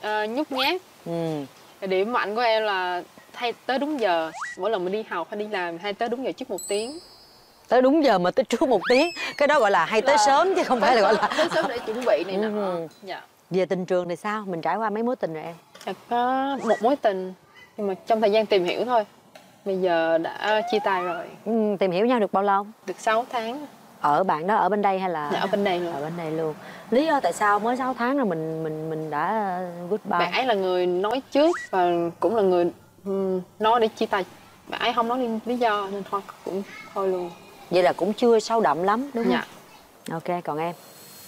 Speaker 11: ờ, nhút nhát
Speaker 2: Ừ.
Speaker 11: Điểm mạnh của em là hay tới đúng giờ mỗi lần mình đi học hay đi làm hay tới đúng giờ trước một tiếng
Speaker 2: Tới đúng giờ mà tới trước một tiếng Cái đó gọi là hay tới
Speaker 11: Là-
Speaker 2: sớm chứ không phải là gọi là
Speaker 11: tới sớm để chuẩn bị này nọ
Speaker 2: Ừ.
Speaker 11: dạ
Speaker 2: Về tình trường thì sao? Mình trải qua mấy mối tình rồi em?
Speaker 11: Dạ, có một mối tình nhưng mà trong thời gian tìm hiểu thôi. Bây giờ đã chia tay rồi.
Speaker 2: Ừ, tìm hiểu nhau được bao lâu?
Speaker 11: Được 6 tháng.
Speaker 2: Ở bạn đó ở bên đây hay là?
Speaker 11: Dạ, ở bên đây luôn.
Speaker 2: Ở bên đây luôn. Lý do tại sao mới 6 tháng là mình mình mình đã goodbye?
Speaker 11: Bạn ấy là người nói trước và cũng là người um, nói để chia tay. Bạn ấy không nói lý do nên thôi cũng thôi luôn.
Speaker 2: Vậy là cũng chưa sâu đậm lắm đúng không?
Speaker 11: Dạ.
Speaker 2: ok còn em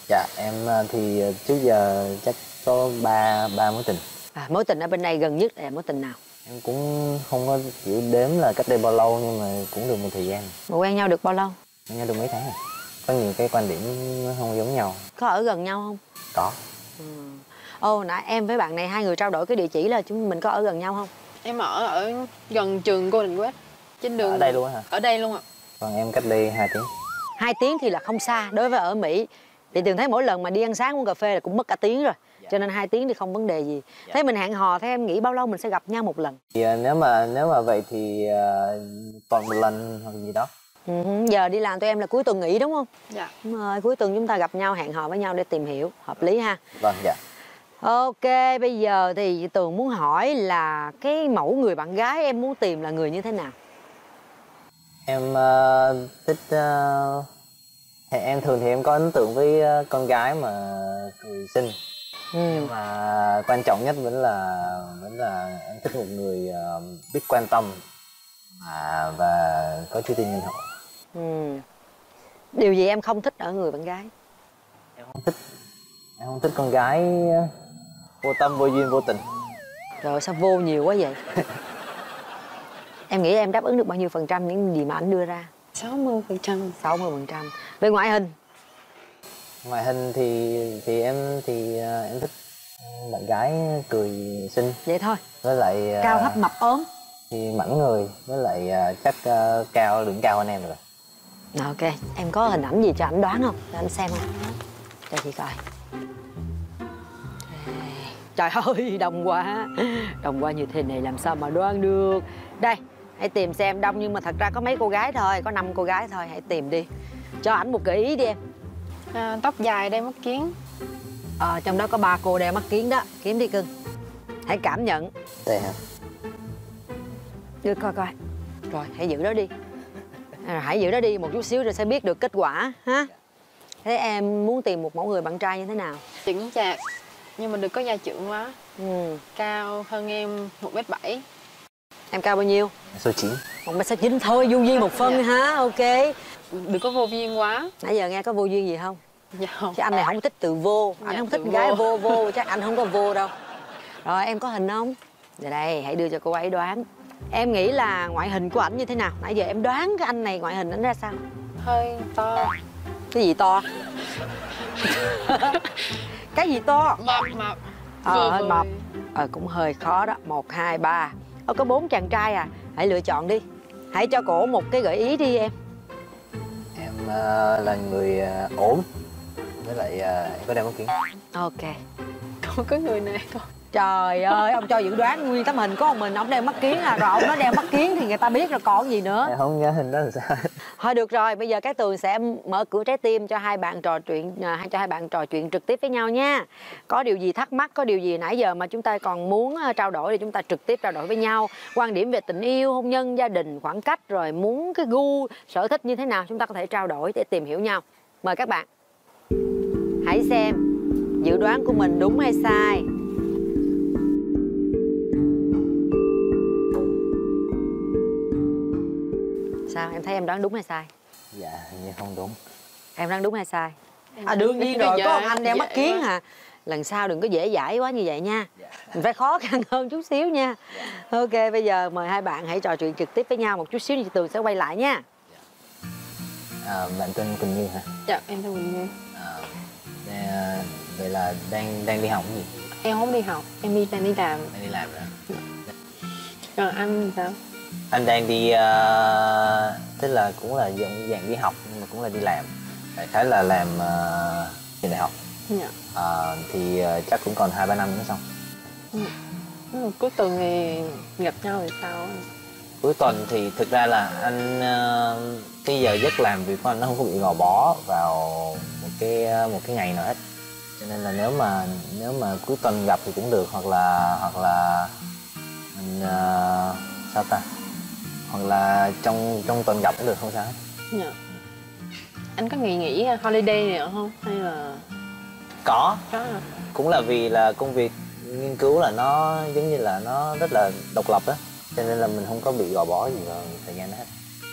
Speaker 12: dạ em ờ, thì trước giờ chắc có ba ba mối tình.
Speaker 2: À, mối tình ở bên đây gần nhất là mối tình nào?
Speaker 12: Em cũng không có kiểu đếm là cách đây bao lâu nhưng mà cũng được một thời gian.
Speaker 2: Mà quen nhau được bao lâu?
Speaker 12: Quen nhau được mấy tháng rồi. Có nhiều cái quan điểm nó không giống nhau.
Speaker 2: Có ở gần nhau không?
Speaker 12: Có.
Speaker 2: Ừ. ô nãy em với bạn này hai người trao đổi cái địa chỉ là chúng mình có ở gần nhau không?
Speaker 11: Em ở ở gần trường Golden West trên đường
Speaker 12: ở đây luôn hả?
Speaker 11: Ở đây luôn ạ.
Speaker 12: Còn em cách đây hai tiếng.
Speaker 2: Hai tiếng thì là không xa đối với ở mỹ thì thường thấy mỗi lần mà đi ăn sáng uống cà phê là cũng mất cả tiếng rồi. Dạ. cho nên hai tiếng thì không vấn đề gì. Dạ. thế mình hẹn hò thế em nghĩ bao lâu mình sẽ gặp nhau một lần?
Speaker 12: Thì uh, nếu mà nếu mà vậy thì uh, tuần một lần hoặc gì đó.
Speaker 2: Ừ, giờ đi làm tụi em là cuối tuần nghỉ đúng không?
Speaker 11: Dạ.
Speaker 2: Đúng rồi cuối tuần chúng ta gặp nhau hẹn hò với nhau để tìm hiểu hợp lý ha.
Speaker 12: Vâng dạ.
Speaker 2: Ok bây giờ thì tường muốn hỏi là cái mẫu người bạn gái em muốn tìm là người như thế nào?
Speaker 12: Em uh, thích uh, em thường thì em có ấn tượng với uh, con gái mà cười xinh. Ừ. nhưng mà quan trọng nhất vẫn là vẫn là em thích một người uh, biết quan tâm à, và có chữ tin nhân hậu
Speaker 2: ừ. điều gì em không thích ở người bạn gái?
Speaker 12: Em không thích em không thích con gái vô tâm vô duyên vô tình.
Speaker 2: Rồi sao vô nhiều quá vậy? Em nghĩ em đáp ứng được bao nhiêu phần trăm những gì mà anh đưa ra
Speaker 11: 60 phần trăm
Speaker 2: 60 phần trăm. Về ngoại hình?
Speaker 12: Ngoại hình thì thì em thì uh, em thích bạn gái cười xinh.
Speaker 2: Vậy thôi.
Speaker 12: Với lại
Speaker 2: uh, cao thấp mập ốm.
Speaker 12: thì mảnh người. Với lại uh, chắc cao lượng cao hơn em rồi.
Speaker 2: Ok. Em có hình ảnh gì cho anh đoán không? Cho anh xem không? Cho chị coi. Trời ơi đông quá. Đông quá như thế này làm sao mà đoán được? Đây hãy tìm xem đông nhưng mà thật ra có mấy cô gái thôi có năm cô gái thôi hãy tìm đi. Cho ảnh một gợi ý đi em.
Speaker 11: À, tóc dài đeo mắt kiến.
Speaker 2: Ờ à, trong đó có ba cô đeo mắt kiến đó. Kiếm đi cưng. Hãy cảm nhận.
Speaker 12: Đây hả?
Speaker 2: Đưa coi coi. Rồi hãy giữ đó đi. À, hãy giữ đó đi một chút xíu rồi sẽ biết được kết quả ha? Thế em muốn tìm một mẫu người bạn trai như thế nào?
Speaker 11: Chững chạc. Nhưng mà đừng có gia trưởng quá.
Speaker 2: Ừ.
Speaker 11: cao hơn em một mét bảy
Speaker 2: em cao bao nhiêu?
Speaker 12: Số 9
Speaker 2: một mét sáu chín thôi du duyên một phân dạ. ha ok.
Speaker 11: Đừng có vô duyên quá.
Speaker 2: Nãy giờ nghe có vô duyên gì không?
Speaker 11: Dạ không.
Speaker 2: chứ anh này không thích từ vô. Anh dạ, không thích gái vô. vô chắc anh không có vô đâu. Rồi em có hình không? Giờ đây hãy đưa cho cô ấy đoán. Em nghĩ là ngoại hình của ảnh như thế nào? Nãy giờ em đoán cái anh này ngoại hình ảnh ra sao?
Speaker 11: Hơi to.
Speaker 2: Cái gì to? Cái gì to?
Speaker 11: Mập mập.
Speaker 2: Ờ hơi mập. Ờ cũng hơi khó đó. Một hai ba Ờ, có bốn chàng trai à. Hãy lựa chọn đi. Hãy cho cổ một cái gợi ý đi em.
Speaker 12: Em uh, là người uh, ổn. Với lại uh, em có đeo mắt kiến
Speaker 2: ok.
Speaker 11: Không có người này thôi
Speaker 2: trời ơi ông cho dự đoán nguyên tấm hình có một mình ông đeo mắt kiến à rồi ông nói đeo mắt kiến thì người ta biết rồi còn gì nữa?
Speaker 12: Em không nhớ hình đó là sao?
Speaker 2: Thôi được rồi bây giờ cái tường sẽ mở cửa trái tim cho hai bạn trò chuyện à, cho hai bạn trò chuyện trực tiếp với nhau nha. Có điều gì thắc mắc có điều gì nãy giờ mà chúng ta còn muốn à, trao đổi thì chúng ta trực tiếp trao đổi với nhau. Quan điểm về tình yêu hôn nhân gia đình khoảng cách rồi muốn cái gu sở thích như thế nào chúng ta có thể trao đổi để tìm hiểu nhau. Mời các bạn. Hãy xem dự đoán của mình đúng hay sai sao em thấy em đoán đúng hay sai?
Speaker 12: Dạ như không đúng.
Speaker 2: Em đoán đúng hay sai? À đương nhiên rồi có ông anh đeo mắt kiến hả lần sau đừng có dễ dãi quá như vậy nha. Dạ. mình phải khó khăn hơn chút xíu nha. Dạ. ok bây giờ mời hai bạn hãy trò chuyện trực tiếp với nhau. Một chút xíu thì tường sẽ quay lại nha.
Speaker 12: À, bạn tên quỳnh như hả?
Speaker 11: Dạ em tên quỳnh như.
Speaker 12: À, vậy là đang đang đi học gì?
Speaker 11: Em không đi học em đi đang đi làm.
Speaker 12: Đang đi làm rồi
Speaker 11: còn anh sao
Speaker 12: anh đang đi uh, tức là cũng là dạng dạng đi học nhưng mà cũng là đi làm. Đại khái là làm uh, đại học.
Speaker 11: Dạ.
Speaker 12: uh, thì uh, chắc cũng còn hai ba năm nữa xong.
Speaker 11: Ừ. cuối tuần thì gặp nhau thì sao?
Speaker 12: Cuối tuần thì thực ra là anh uh, cái giờ giấc làm việc của anh nó không có bị gò bó vào một cái một cái ngày nào hết. Cho nên là nếu mà nếu mà cuối tuần gặp thì cũng được hoặc là hoặc là mình uh, sao ta hoặc là trong trong tuần gặp cũng được không sao hết.
Speaker 11: Dạ. Anh có ngày nghỉ holiday này không? Hay là
Speaker 12: có.
Speaker 11: Có
Speaker 12: cũng là vì là công việc nghiên cứu là nó giống như là nó rất là độc lập á. Cho nên là mình không có bị gò bó gì vào thời gian đó hết.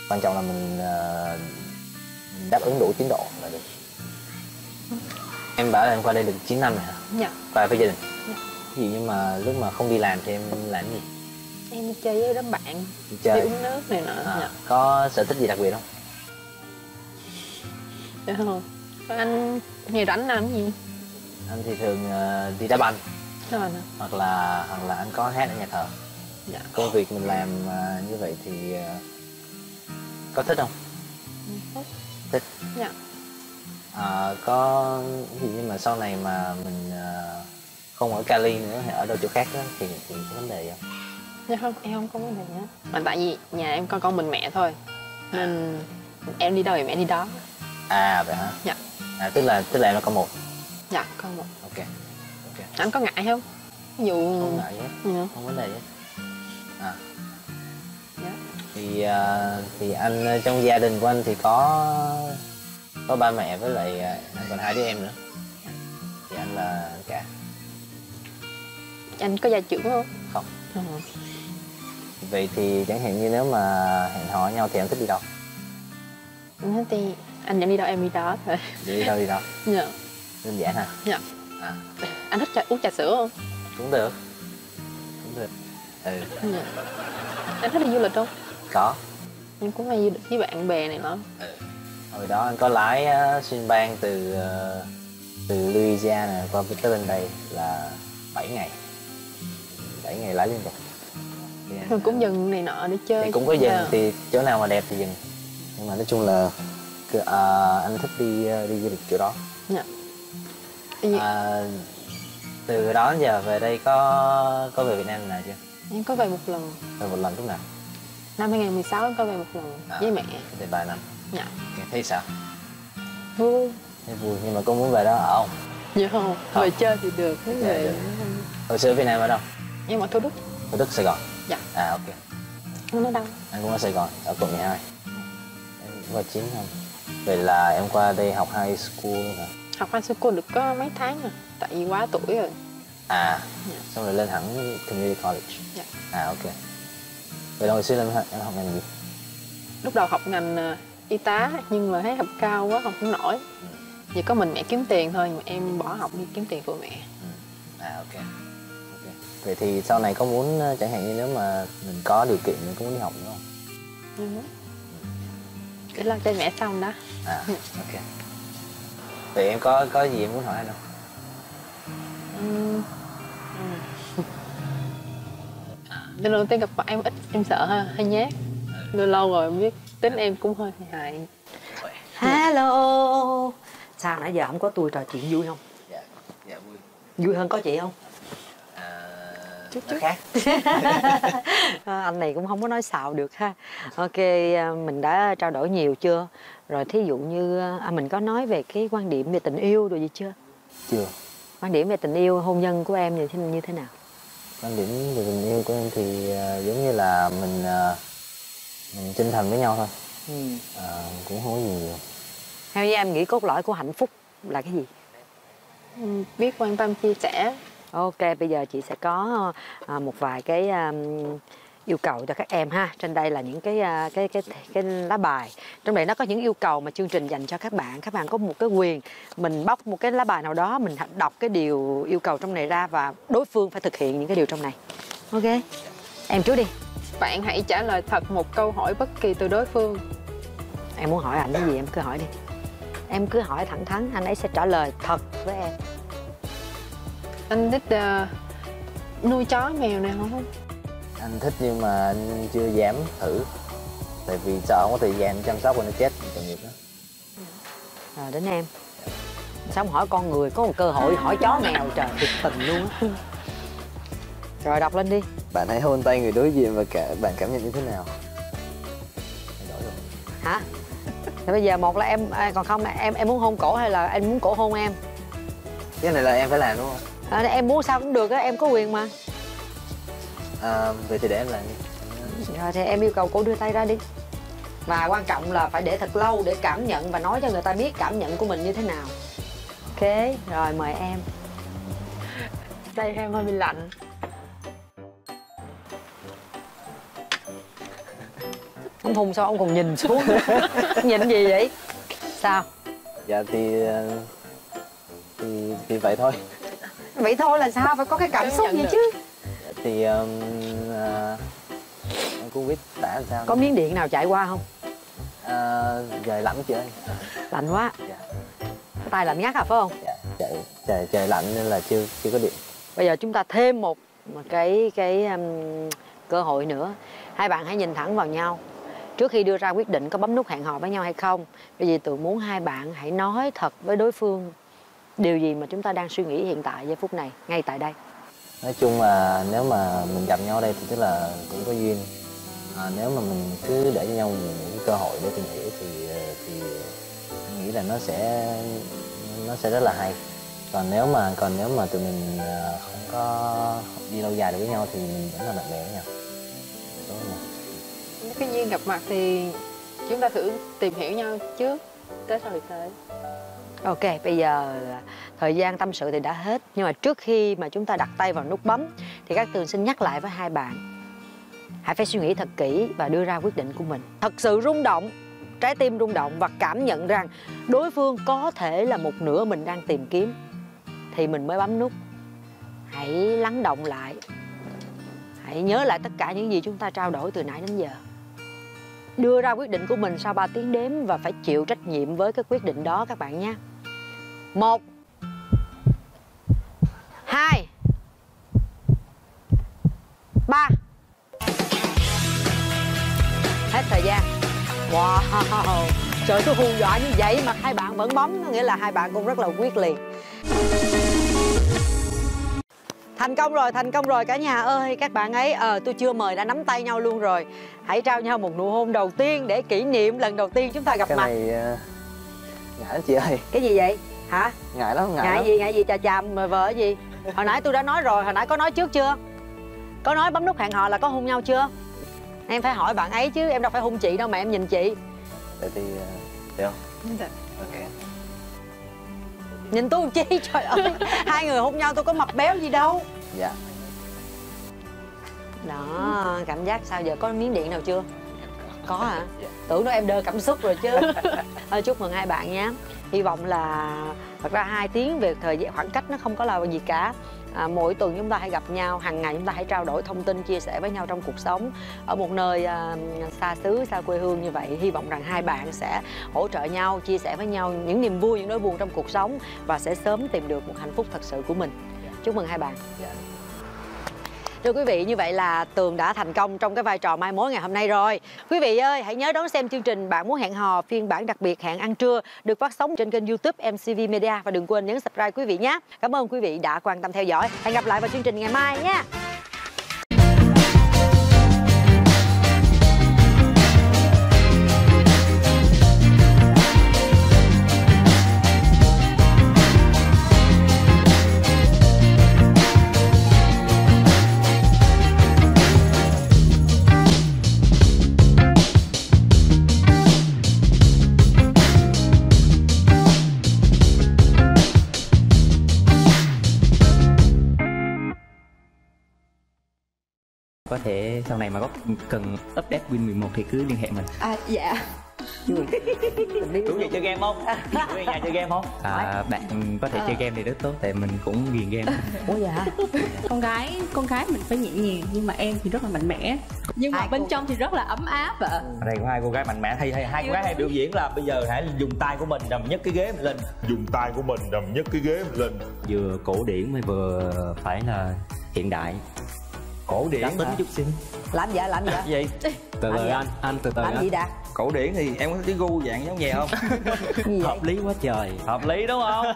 Speaker 12: Quan trọng là mình ờ, đáp ứng đủ tiến độ là được. Em bảo là em qua đây được 9 năm rồi hả?
Speaker 11: Dạ.
Speaker 12: Qua với gia đình. Ví dụ như mà lúc mà không đi làm thì em làm gì
Speaker 11: em đi chơi với đám bạn
Speaker 12: đi
Speaker 11: đi
Speaker 12: chơi.
Speaker 11: uống nước này nọ.
Speaker 12: À,
Speaker 11: dạ.
Speaker 12: có sở thích gì đặc biệt không?
Speaker 11: Dạ không. Anh ngày rảnh làm gì?
Speaker 12: Anh thì thường ờ, đi đá banh.
Speaker 11: Rồi nè
Speaker 12: hoặc là hoặc là anh có hát ở nhà thờ.
Speaker 11: Dạ.
Speaker 12: Công việc mình làm ờ, như vậy thì ờ, có thích không? Thích.
Speaker 11: Dạ.
Speaker 12: À, có ví dụ như mà sau này mà mình à, không ở Cali nữa hay ở đâu chỗ khác đó, thì thì có vấn đề gì không?
Speaker 11: Dạ không em không có vấn đề nhá mà tại vì nhà em có con mình mẹ thôi nên em đi đâu thì mẹ đi đó
Speaker 12: À vậy hả?
Speaker 11: dạ
Speaker 12: À tức là tức là em là con một.
Speaker 11: dạ con một
Speaker 12: Ok.
Speaker 11: anh có ngại không ví dụ
Speaker 12: Không ngại gì hết,
Speaker 11: Dạ.
Speaker 12: không vấn đề gì hết. À.
Speaker 11: Dạ.
Speaker 12: Thì à, thì anh ờ, trong gia đình của anh thì có có ba mẹ với lại à, anh còn hai đứa em nữa. Thì anh là anh cả.
Speaker 11: anh có gia trưởng không
Speaker 12: Không.
Speaker 11: Ừ.
Speaker 12: Vậy thì chẳng hạn như nếu mà hẹn hò nhau thì em thích đi đâu?
Speaker 11: Thế thì anh dẫn đi đâu em đi đó thôi
Speaker 12: Đi đâu đi đâu?
Speaker 11: dạ
Speaker 12: Đơn giản hả?
Speaker 11: dạ
Speaker 12: À.
Speaker 11: anh thích trà, uống trà sữa không
Speaker 12: Cũng được. Cũng được. Ừ.
Speaker 11: dạ. anh thích đi du lịch không
Speaker 12: Có.
Speaker 11: em cũng hay du lịch với bạn bè này lắm
Speaker 12: Hồi đó anh có lái uh, xuyên bang từ ờ, từ Louisiana qua tới bên đây là 7 ngày. 7 ngày lái liên tục. Thì anh-
Speaker 11: rồi cũng dừng này nọ để chơi
Speaker 12: thì cũng có dừng
Speaker 11: Dạ.
Speaker 12: thì chỗ nào mà đẹp thì dừng. Nhưng mà nói chung là à, anh thích đi ờ, đi du lịch kiểu đó.
Speaker 11: dạ
Speaker 12: À, từ đó đến giờ về đây có có về Việt Nam nào chưa?
Speaker 11: em có về một lần
Speaker 12: Về một lần lúc nào?
Speaker 11: năm 2016 em có về một lần
Speaker 12: À.
Speaker 11: với mẹ
Speaker 12: Về 3 năm.
Speaker 11: dạ
Speaker 12: Thấy sao?
Speaker 11: vui
Speaker 12: Thấy vui nhưng mà có muốn về đó ở không?
Speaker 11: dạ không về chơi thì được thế
Speaker 12: Dạ,
Speaker 11: về
Speaker 12: được. Hồi xưa Việt Nam ở đâu?
Speaker 11: em ở thủ đức
Speaker 12: Thủ Đức, Sài Gòn.
Speaker 11: Dạ
Speaker 12: À ok.
Speaker 11: không ở đâu
Speaker 12: Anh cũng ở Sài Gòn, ở quận 12. Em cũng qua 9 năm. Vậy là em qua đây học high school luôn hả?
Speaker 11: học high school được có mấy tháng à tại vì quá tuổi rồi
Speaker 12: À,
Speaker 11: Dạ.
Speaker 12: xong rồi lên hẳn community college.
Speaker 11: Dạ.
Speaker 12: À ok. Vậy là hồi xưa em, em học ngành gì?
Speaker 11: lúc đầu học ngành ờ, y tá nhưng mà thấy học cao quá học không nổi chỉ có mình mẹ kiếm tiền thôi mà em bỏ học đi kiếm tiền phụ mẹ
Speaker 12: À ok. Vậy thì sau này có muốn ờ, chẳng hạn như nếu mà mình có điều kiện mình có muốn đi học nữa không?
Speaker 11: ừ. để lo cho mẹ xong đó
Speaker 12: À ok. Vậy em có có gì em muốn hỏi anh không?
Speaker 11: ừ. Ừ. lần đầu tiên gặp mặt em ít em sợ ha hơi nhát lâu lâu rồi em biết tính em cũng hơi hại
Speaker 2: hello sao nãy giờ không có tôi trò chuyện vui không
Speaker 12: Dạ, dạ vui.
Speaker 2: vui hơn có chị không
Speaker 11: chút
Speaker 12: Nó khác.
Speaker 2: À, anh này cũng không có nói xạo được ha. Ok à, mình đã trao đổi nhiều chưa? Rồi thí dụ như à, mình có nói về cái quan điểm về tình yêu rồi gì chưa?
Speaker 12: Chưa.
Speaker 2: quan điểm về tình yêu hôn nhân của em như thế như thế nào?
Speaker 12: Quan điểm về tình yêu của em thì ờ, giống như là mình mình chân thành với nhau thôi.
Speaker 2: Ừ.
Speaker 12: Ờ, cũng không có gì nhiều.
Speaker 2: Theo như em nghĩ cốt lõi của hạnh phúc là cái gì?
Speaker 11: Ừ, biết quan tâm chia sẻ
Speaker 2: ok bây giờ chị sẽ có à, một vài cái à, yêu cầu cho các em ha. Trên đây là những cái à, cái cái cái lá bài. Trong này nó có những yêu cầu mà chương trình dành cho các bạn. Các bạn có một cái quyền mình bóc một cái lá bài nào đó mình đọc cái điều yêu cầu trong này ra và đối phương phải thực hiện những cái điều trong này. Ok em trước đi.
Speaker 11: Bạn hãy trả lời thật một câu hỏi bất kỳ từ đối phương.
Speaker 2: Em muốn hỏi anh cái gì em cứ hỏi đi. Em cứ hỏi thẳng thắn anh ấy sẽ trả lời thật với em
Speaker 11: anh thích ờ, nuôi chó mèo nào không?
Speaker 12: Anh thích nhưng mà anh chưa dám thử. Tại vì sợ không có thời gian chăm sóc và nó chết tội nghiệp đó
Speaker 2: rồi đến em. Sao không hỏi con người có một cơ hội hỏi chó mèo trời thiệt tình luôn á. Rồi đọc lên đi.
Speaker 12: Bạn hãy hôn tay người đối diện và cả bạn cảm nhận như thế nào?
Speaker 2: Hả? Thì bây giờ một là em à, còn không là em em muốn hôn cổ hay là em muốn cổ hôn em?
Speaker 12: Cái này là em phải làm đúng không
Speaker 2: à, em muốn sao cũng được á em có quyền mà.
Speaker 12: À, vậy thì để em làm đi.
Speaker 2: Rồi thì em yêu cầu cô đưa tay ra đi. Và quan trọng là phải để thật lâu để cảm nhận và nói cho người ta biết cảm nhận của mình như thế nào. Ok rồi mời em.
Speaker 11: Tay em hơi bị lạnh.
Speaker 2: Ông hùng sao ông còn nhìn xuống nhìn gì vậy? Sao?
Speaker 12: Dạ thì ờ, thì thì vậy thôi
Speaker 2: vậy thôi là sao? Phải có cái cảm xúc gì chứ.
Speaker 12: Thì um, à, em cũng biết tả làm sao
Speaker 2: có miếng điện nào chạy qua không?
Speaker 12: À, trời lạnh chị ơi
Speaker 2: lạnh quá. Cái tay lạnh ngắt à phải không?
Speaker 12: Trời trời trời lạnh nên là chưa chưa có điện.
Speaker 2: Bây giờ chúng ta thêm một cái cái um, cơ hội nữa. Hai bạn hãy nhìn thẳng vào nhau. Trước khi đưa ra quyết định có bấm nút hẹn hò với nhau hay không bởi vì tường muốn hai bạn hãy nói thật với đối phương điều gì mà chúng ta đang suy nghĩ hiện tại giây phút này ngay tại đây?
Speaker 12: Nói chung là nếu mà mình gặp nhau ở đây thì tức là cũng có duyên. À, nếu mà mình cứ để cho nhau những cái cơ hội để tìm hiểu thì ờ, thì em nghĩ là nó sẽ nó sẽ rất là hay. Còn nếu mà còn nếu mà tụi mình ờ, không có đi lâu dài được với nhau thì mình vẫn là bạn bè với nhau. Đúng không
Speaker 11: cái duyên gặp mặt thì chúng ta thử tìm hiểu nhau trước tới sau thì tới
Speaker 2: Ok, bây giờ thời gian tâm sự thì đã hết. Nhưng mà trước khi mà chúng ta đặt tay vào nút bấm Thì các tường xin nhắc lại với hai bạn. Hãy phải suy nghĩ thật kỹ và đưa ra quyết định của mình. Thật sự rung động, trái tim rung động và cảm nhận rằng Đối phương có thể là một nửa mình đang tìm kiếm Thì mình mới bấm nút. Hãy lắng động lại. Hãy nhớ lại tất cả những gì chúng ta trao đổi từ nãy đến giờ. Đưa ra quyết định của mình sau 3 tiếng đếm và phải chịu trách nhiệm với cái quyết định đó các bạn nhé. Một. Hai. Ba. Hết thời gian. Wow. Trời tôi hù dọa như vậy mà hai bạn vẫn bấm Có nghĩa là hai bạn cũng rất là quyết liệt. Thành công rồi, thành công rồi cả nhà ơi. Các bạn ấy, ờ tôi chưa mời đã nắm tay nhau luôn rồi. Hãy trao nhau một nụ hôn đầu tiên Để kỷ niệm lần đầu tiên chúng ta gặp
Speaker 12: cái
Speaker 2: mặt.
Speaker 12: này ờ, ngại lắm chị ơi.
Speaker 2: Cái gì vậy? Hả?
Speaker 12: ngại lắm ngại,
Speaker 2: Ngại
Speaker 12: lắm.
Speaker 2: gì, ngại gì? Chà chàm mà vợ gì? Hồi nãy tôi đã nói rồi, hồi nãy có nói trước chưa? Có nói bấm nút hẹn hò là có hôn nhau chưa? Em phải hỏi bạn ấy chứ, em đâu phải hôn chị đâu mà em nhìn chị.
Speaker 12: Vậy thì ờ, được không? Ok.
Speaker 2: Nhìn tôi chi? Trời ơi Hai người hôn nhau tôi có mập béo gì đâu.
Speaker 12: Dạ.
Speaker 2: Đó, cảm giác sao giờ có miếng điện nào chưa? Có. Hả? Tưởng đâu em đơ cảm xúc rồi chứ. Thôi chúc mừng hai bạn nhé Hy vọng là thật ra hai tiếng về thời gian khoảng cách nó không có là gì cả. À, mỗi tuần chúng ta hãy gặp nhau hàng ngày chúng ta hãy trao đổi thông tin chia sẻ với nhau trong cuộc sống ở một nơi à, xa xứ xa quê hương như vậy. Hy vọng rằng hai bạn sẽ hỗ trợ nhau chia sẻ với nhau những niềm vui những nỗi buồn trong cuộc sống và sẽ sớm tìm được một hạnh phúc thật sự của mình. Chúc mừng hai bạn Thưa quý vị, như vậy là Tường đã thành công trong cái vai trò mai mối ngày hôm nay rồi. Quý vị ơi, hãy nhớ đón xem chương trình Bạn muốn hẹn hò phiên bản đặc biệt hẹn ăn trưa được phát sóng trên kênh YouTube MCV Media và đừng quên nhấn subscribe quý vị nhé. Cảm ơn quý vị đã quan tâm theo dõi. Hẹn gặp lại vào chương trình ngày mai nha.
Speaker 13: Có thể sau này mà có cần update Win 11 thì cứ liên hệ mình.
Speaker 14: À dạ.
Speaker 13: Chủ nhà chơi game không? Chủ nhà chơi game không? À, bạn có thể chơi game thì rất tốt tại mình cũng ghiền game.
Speaker 2: Ủa vậy hả?
Speaker 14: Con gái con gái mình phải nhẹ nhàng Nhưng mà em thì rất là mạnh mẽ. Nhưng mà bên trong thì rất là ấm áp ạ.
Speaker 15: Ở đây có hai cô gái mạnh mẽ hay hay hai cô gái hay biểu diễn là bây giờ hãy dùng tay của mình đầm nhất cái ghế mình lên. Dùng tay của mình đầm nhất cái ghế mình lên.
Speaker 13: Vừa cổ điển mới vừa phải là hiện đại
Speaker 15: cổ điển
Speaker 13: Cá tính
Speaker 15: hả?
Speaker 13: chút xíu.
Speaker 2: Làm gì làm gì
Speaker 15: gì?
Speaker 13: Từ từ anh, anh từ từ
Speaker 2: Làm
Speaker 13: anh.
Speaker 2: gì đã?
Speaker 15: cổ điển thì em có cái gu dạng giống nhẹ không?
Speaker 13: Hợp lý quá trời.
Speaker 15: Hợp lý đúng không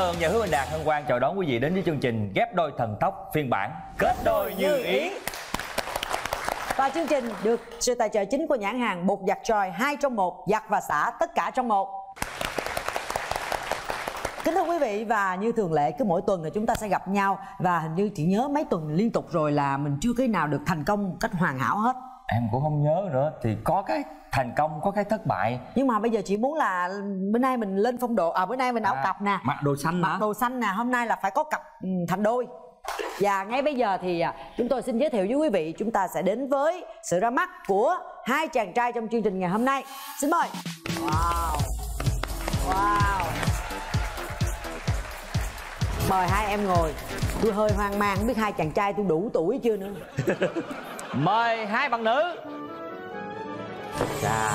Speaker 15: Cát nhà và Hứa Minh Đạt hân hoan chào đón quý vị đến với chương trình Ghép đôi thần tốc phiên bản Kết đôi như ý
Speaker 2: Và chương trình được sự tài trợ chính của nhãn hàng bột giặt tròi 2 trong 1, giặt và xả tất cả trong một. Kính thưa quý vị và như thường lệ cứ mỗi tuần là chúng ta sẽ gặp nhau và hình như chị nhớ mấy tuần liên tục rồi là mình chưa cái nào được thành công một cách hoàn hảo hết
Speaker 15: em cũng không nhớ nữa thì có cái thành công có cái thất bại
Speaker 2: Nhưng mà bây giờ chị muốn là bữa nay mình lên phong độ à bữa nay mình áo
Speaker 15: À,
Speaker 2: cặp nè.
Speaker 15: mặc đồ xanh
Speaker 2: Mặc
Speaker 15: hả?
Speaker 2: đồ xanh nè, hôm nay là phải có cặp ừ, thành đôi. Và ngay bây giờ thì à, chúng tôi xin giới thiệu với quý vị chúng ta sẽ đến với sự ra mắt của hai chàng trai trong chương trình ngày hôm nay. Xin mời. Wow. Wow. Mời hai em ngồi. Tôi hơi hoang mang không biết hai chàng trai tôi đủ tuổi chưa nữa.
Speaker 15: mời hai bạn nữ Chà.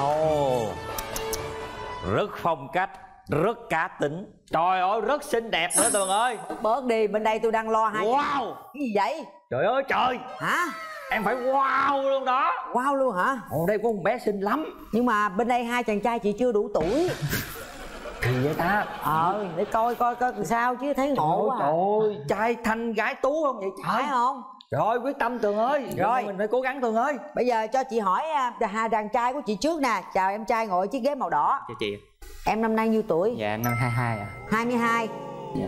Speaker 15: Ồ, rất phong cách rất cá tính trời ơi rất xinh đẹp nữa tường ơi
Speaker 2: Bớt đi, bên đây tôi đang lo hai
Speaker 15: Wow.
Speaker 2: Cái gì vậy?
Speaker 15: trời ơi trời
Speaker 2: Hả?
Speaker 15: em phải wow luôn đó
Speaker 2: Wow luôn hả?
Speaker 15: ồ đây có một bé xinh lắm
Speaker 2: Nhưng mà bên đây hai chàng trai chị chưa đủ tuổi
Speaker 15: kỳ vậy ta.
Speaker 2: Ờ, để coi coi coi sao chứ thấy ngộ quá à.
Speaker 15: trời ơi trai thanh gái tú không vậy? Trời.
Speaker 2: Phải không?
Speaker 15: trời ơi quyết tâm tường ơi.
Speaker 2: Rồi.
Speaker 15: mình phải cố gắng tường ơi.
Speaker 2: Bây giờ cho chị hỏi à, hà đàn trai của chị trước nè. Chào em trai ngồi chiếc ghế màu đỏ.
Speaker 13: Chào chị.
Speaker 2: Em năm nay nhiêu tuổi?
Speaker 13: Dạ năm 22 à
Speaker 2: 22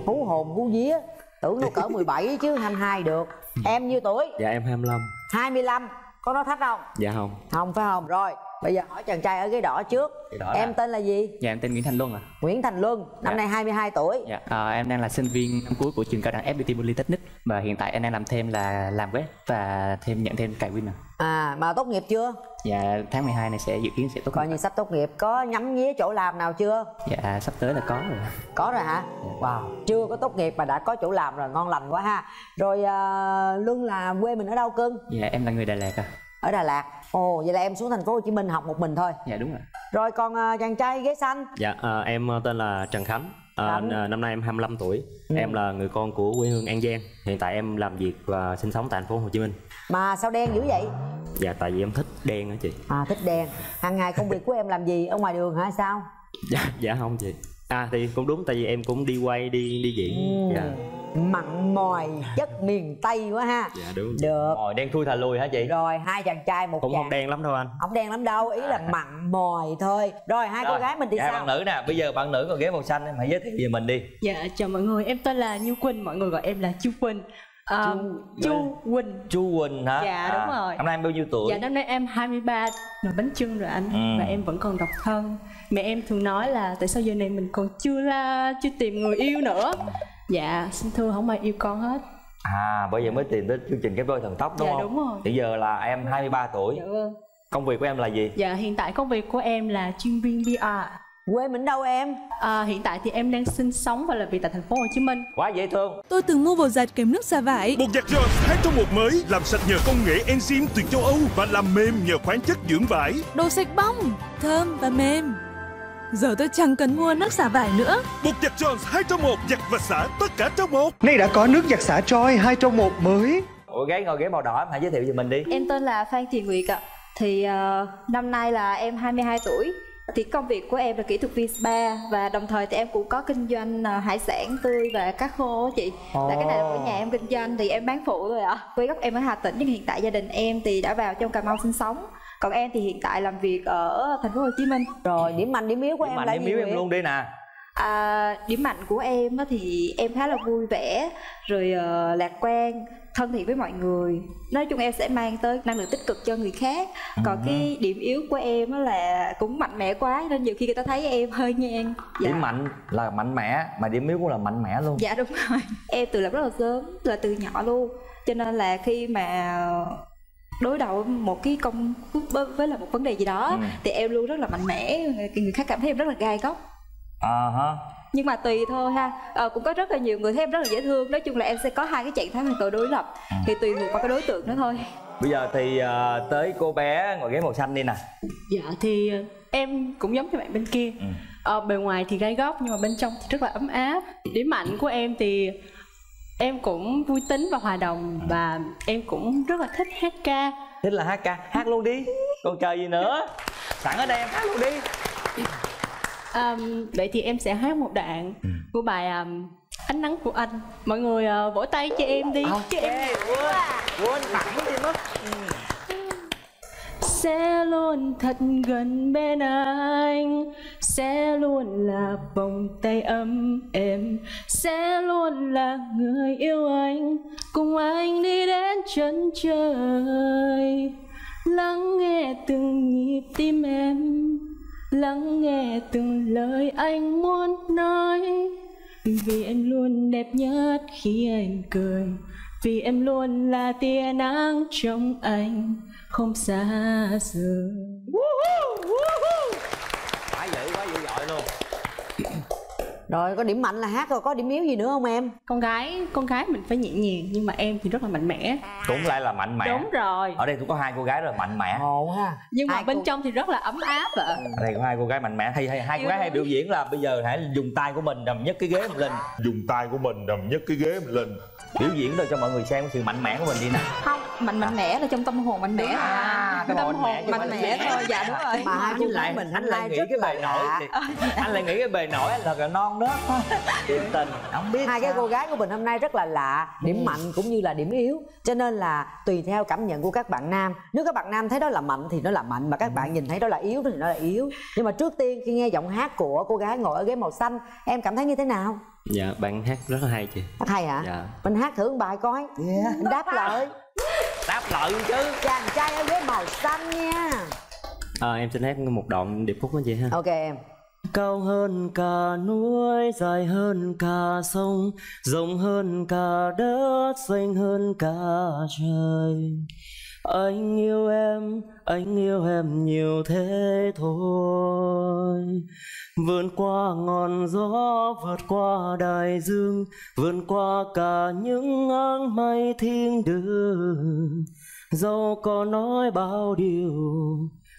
Speaker 2: Hú hồn hú vía. Tưởng đâu cỡ 17 chứ 22 được. Em nhiêu tuổi?
Speaker 13: Dạ em 25
Speaker 2: 25 Có nói thách không?
Speaker 13: Dạ không.
Speaker 2: Không phải không? Rồi Bây giờ hỏi chàng trai ở ghế đỏ trước
Speaker 13: đỏ
Speaker 2: Em
Speaker 13: là-
Speaker 2: tên là gì?
Speaker 13: Dạ em tên Nguyễn Thành Luân à
Speaker 2: Nguyễn Thành Luân Năm
Speaker 13: Dạ.
Speaker 2: nay 22 tuổi
Speaker 13: Dạ à, em đang là sinh viên năm cuối của trường cao đẳng FPT Polytechnic Và hiện tại em đang làm thêm là làm web và thêm nhận thêm cài Win à
Speaker 2: À mà tốt nghiệp chưa?
Speaker 13: Dạ tháng 12 này sẽ dự kiến sẽ tốt
Speaker 2: Coi như sắp tốt nghiệp Có nhắm nhía chỗ làm nào chưa?
Speaker 13: Dạ sắp tới là có rồi
Speaker 2: Có rồi hả? Wow Chưa có tốt nghiệp mà đã có chỗ làm rồi ngon lành quá ha Rồi à, Luân là quê mình ở đâu cưng?
Speaker 13: Dạ em là người Đà Lạt à
Speaker 2: Ở Đà Lạt Ồ vậy là em xuống thành phố Hồ Chí Minh học một mình thôi
Speaker 13: Dạ đúng rồi
Speaker 2: Rồi còn à, chàng trai ghế xanh
Speaker 16: Dạ, à, em tên là Trần Khánh. À, năm nay em 25 tuổi.
Speaker 2: Ừ.
Speaker 16: Em là người con của quê hương An Giang. Hiện tại em làm việc và sinh sống tại thành phố Hồ Chí Minh.
Speaker 2: Mà sao đen dữ vậy?
Speaker 16: Dạ, tại vì em thích đen á chị.
Speaker 2: À thích đen hàng ngày công việc của em làm gì? Ở ngoài đường hả sao?
Speaker 16: Dạ, dạ không chị. À thì cũng đúng tại vì em cũng đi quay đi đi diễn.
Speaker 2: Ừ.
Speaker 16: Dạ.
Speaker 2: Mặn mòi chất miền Tây quá ha.
Speaker 16: Dạ đúng.
Speaker 2: Được.
Speaker 15: Rồi đen thui thà lùi hả chị?
Speaker 2: Rồi hai chàng trai một
Speaker 16: Cũng
Speaker 2: chàng.
Speaker 16: không đen lắm đâu anh.
Speaker 2: Không đen lắm đâu Ý là mặn mòi thôi. Rồi hai cô
Speaker 15: Rồi,
Speaker 2: gái mình thì
Speaker 15: dạ,
Speaker 2: sao?
Speaker 15: bạn nữ nè bây giờ bạn nữ còn ghế màu xanh em hãy giới thiệu về mình đi.
Speaker 14: Dạ, chào mọi người, em tên là Như Quỳnh, mọi người gọi em là Chu Quỳnh. À, Chu Quỳnh.
Speaker 15: Chu quỳnh hả?
Speaker 14: Dạ, đúng rồi.
Speaker 15: năm nay em bao nhiêu tuổi?
Speaker 14: Dạ, năm nay em 23, nồi bánh trưng rồi anh
Speaker 15: Ừ.
Speaker 14: Và em vẫn còn độc thân. Mẹ em thường nói là tại sao giờ này mình còn chưa la, chưa tìm người yêu nữa Dạ, xin thưa không ai yêu con hết
Speaker 15: à bây giờ mới tìm tới chương trình cái đôi thần tốc đúng
Speaker 14: Dạ,
Speaker 15: không
Speaker 14: đúng rồi.
Speaker 15: bây giờ là em 23 tuổi
Speaker 14: Dạ vâng
Speaker 15: công việc của em là gì
Speaker 14: Dạ, hiện tại công việc của em là chuyên viên PR
Speaker 2: Quê mình đâu em?
Speaker 14: À, hiện tại thì em đang sinh sống và làm việc tại thành phố Hồ Chí Minh
Speaker 15: quá dễ thương
Speaker 17: Tôi từng mua bột giặt kèm nước xả vải.
Speaker 18: Bột giặt Jones 2 trong một mới làm sạch nhờ công nghệ enzyme từ châu Âu và làm mềm nhờ khoáng chất dưỡng vải.
Speaker 17: Đồ sạch bong, thơm và mềm. Giờ tôi chẳng cần mua nước xả vải nữa.
Speaker 18: Bột giặt Jones 2 trong một giặt và xả tất cả trong một.
Speaker 19: Nay đã có nước giặt xả Troy 2 trong 1 mới.
Speaker 15: ủa ghế ngồi ghế màu đỏ em hãy giới thiệu về mình đi
Speaker 20: Em tên là Phan Thị Nguyệt ạ. Thì ờ, năm nay là em 22 tuổi. Thì công việc của em là kỹ thuật viên spa và đồng thời thì em cũng có kinh doanh ờ, hải sản tươi và cá khô á chị. Là cái này là của nhà em kinh doanh thì em bán phụ thôi ạ. Quê gốc em ở Hà Tĩnh nhưng hiện tại gia đình em thì đã vào trong Cà Mau sinh sống. Còn em thì hiện tại làm việc ở thành phố Hồ Chí Minh.
Speaker 2: Rồi điểm mạnh điểm yếu của
Speaker 15: Điểm
Speaker 2: em
Speaker 15: mạnh
Speaker 2: là
Speaker 15: điểm
Speaker 2: gì
Speaker 15: yếu em luôn đi nè.
Speaker 20: À, điểm mạnh của em á thì em khá là vui vẻ rồi ờ, lạc quan thân thiện với mọi người. Nói chung em sẽ mang tới năng lượng tích cực cho người khác. Còn
Speaker 15: Ừ.
Speaker 20: cái điểm yếu của em á là cũng mạnh mẽ quá nên nhiều khi người ta thấy em hơi ngang. Dạ.
Speaker 15: điểm mạnh là mạnh mẽ mà điểm yếu cũng là mạnh mẽ luôn.
Speaker 20: Dạ đúng rồi. Em từ lập rất là sớm là từ nhỏ luôn. Cho nên là khi mà đối đầu một cái công với là một vấn đề gì đó
Speaker 15: Ừ.
Speaker 20: thì em luôn rất là mạnh mẽ. Người khác cảm thấy em rất là gai góc.
Speaker 15: À ha.
Speaker 20: Nhưng mà tùy thôi ha. Ờ, cũng có rất là nhiều người thấy em rất là dễ thương. Nói chung là em sẽ có hai cái trạng thái hoàn toàn đối lập. Thì tùy thuộc vào cái đối tượng đó thôi.
Speaker 15: Bây giờ thì ờ, tới cô bé ngồi ghế màu xanh đi nè.
Speaker 14: Dạ thì ờ, em cũng giống như bạn bên kia. Ờ, Bề ngoài thì gai góc nhưng mà bên trong thì rất là ấm áp. Điểm mạnh của em thì em cũng vui tính và hòa đồng Và em cũng rất là thích hát ca.
Speaker 15: Thích là hát ca. Hát luôn đi. Còn chờ gì nữa? Sẵn ở đây em hát luôn đi.
Speaker 14: Um, vậy thì em sẽ hát một đoạn của bài um, ánh nắng của anh. Mọi người uh, vỗ tay cho em đi chứ em
Speaker 2: quên. Tặng đi mất
Speaker 14: sẽ luôn thật gần bên anh. Sẽ luôn là vòng tay ấm êm. Sẽ luôn là người yêu anh. Cùng anh đi đến chân trời. Lắng nghe từng nhịp tim em. Lắng nghe từng lời anh muốn nói. Vì em luôn đẹp nhất khi anh cười. Vì em luôn là tia nắng trong anh không xa xưa.
Speaker 15: Quá dữ quá dữ dội luôn
Speaker 2: rồi có điểm mạnh là hát rồi có điểm yếu gì nữa không em?
Speaker 14: Con gái con gái mình phải nhẹ nhàng nhưng mà em thì rất là mạnh mẽ.
Speaker 15: Cũng lại là mạnh mẽ.
Speaker 14: Đúng rồi.
Speaker 15: Ở đây cũng có hai cô gái rất là mạnh mẽ.
Speaker 2: Ồ ha.
Speaker 14: Nhưng mà bên trong thì rất là ấm áp ạ.
Speaker 15: Ở đây có hai cô gái mạnh mẽ. Hay hay hai cô gái hay biểu diễn là bây giờ hãy dùng tay của mình đầm nhất cái ghế mình lên. Dùng tay của mình đầm nhất cái ghế mình lên. Biểu diễn rồi cho mọi người xem cái sự mạnh mẽ của mình đi nè.
Speaker 20: Không mạnh mạnh mẽ là trong tâm hồn mạnh mẽ
Speaker 15: à,
Speaker 20: tâm hồn mạnh mẽ thôi. Dạ đúng rồi.
Speaker 2: Mà cô
Speaker 15: lại
Speaker 2: mình
Speaker 15: anh lại nghĩ cái bề nổi anh lại nghĩ cái bề nổi là non đó chuyện tình. Không biết
Speaker 2: hai cái cô gái của mình hôm nay rất là lạ điểm
Speaker 15: Ừ.
Speaker 2: mạnh cũng như là điểm yếu. Cho nên là tùy theo cảm nhận của các bạn nam. Nếu các bạn nam thấy đó là mạnh thì nó là mạnh mà các bạn nhìn thấy đó là yếu thì nó là yếu. Nhưng mà trước tiên khi nghe giọng hát của cô gái ngồi ở ghế màu xanh em cảm thấy như thế nào?
Speaker 9: Dạ bạn hát rất là hay chị.
Speaker 2: Hát hay hả?
Speaker 9: Dạ.
Speaker 2: Mình hát thử một bài coi. Mình đáp lời
Speaker 15: lời chứ.
Speaker 2: Chàng trai ở ghế màu xanh nha.
Speaker 9: À, em xin hát một đoạn điệp khúc đó chị ha.
Speaker 2: Ok em.
Speaker 9: Cao hơn cả núi, dài hơn cả sông, rộng hơn cả đất, xanh hơn cả trời. Anh yêu em, anh yêu em nhiều thế thôi. Vượt qua ngọn gió, vượt qua đại dương, vượt qua cả những áng mây thiên đường. Dẫu có nói bao điều,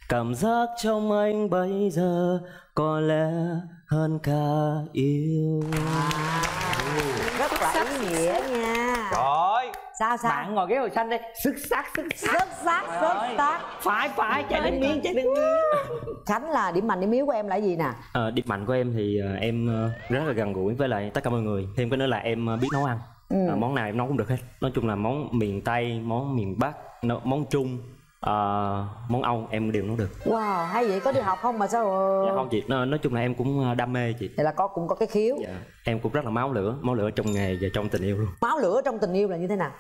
Speaker 9: cảm giác trong anh bây giờ có lẽ hơn cả yêu
Speaker 2: rất là ý nghĩa nha
Speaker 15: rồi
Speaker 2: sao sao?
Speaker 15: Bạn ngồi ghế màu xanh đây. Xuất sắc xuất sắc.
Speaker 2: Xuất sắc xuất sắc.
Speaker 15: Phải phải chạy đến miếng chạy đến miếng.
Speaker 2: Khánh là điểm mạnh điểm yếu của em là gì nè?
Speaker 9: Ờ, điểm mạnh của em thì ờ, em ờ, rất là gần gũi với lại tất cả mọi người. Thêm cái nữa là em ờ, biết nấu ăn.
Speaker 2: Ừ.
Speaker 9: Món nào em nấu cũng được hết. Nói chung là món miền tây món miền bắc món trung ờ, món âu em đều nấu được.
Speaker 2: Wow hay vậy có đi học không mà sao
Speaker 9: Dạ không chị nói, nói chung là em cũng ờ, đam mê chị.
Speaker 2: Vậy là có cũng có cái khiếu.
Speaker 9: Dạ. em cũng rất là máu lửa máu lửa trong nghề và trong tình yêu luôn.
Speaker 2: Máu lửa trong tình yêu là như thế nào?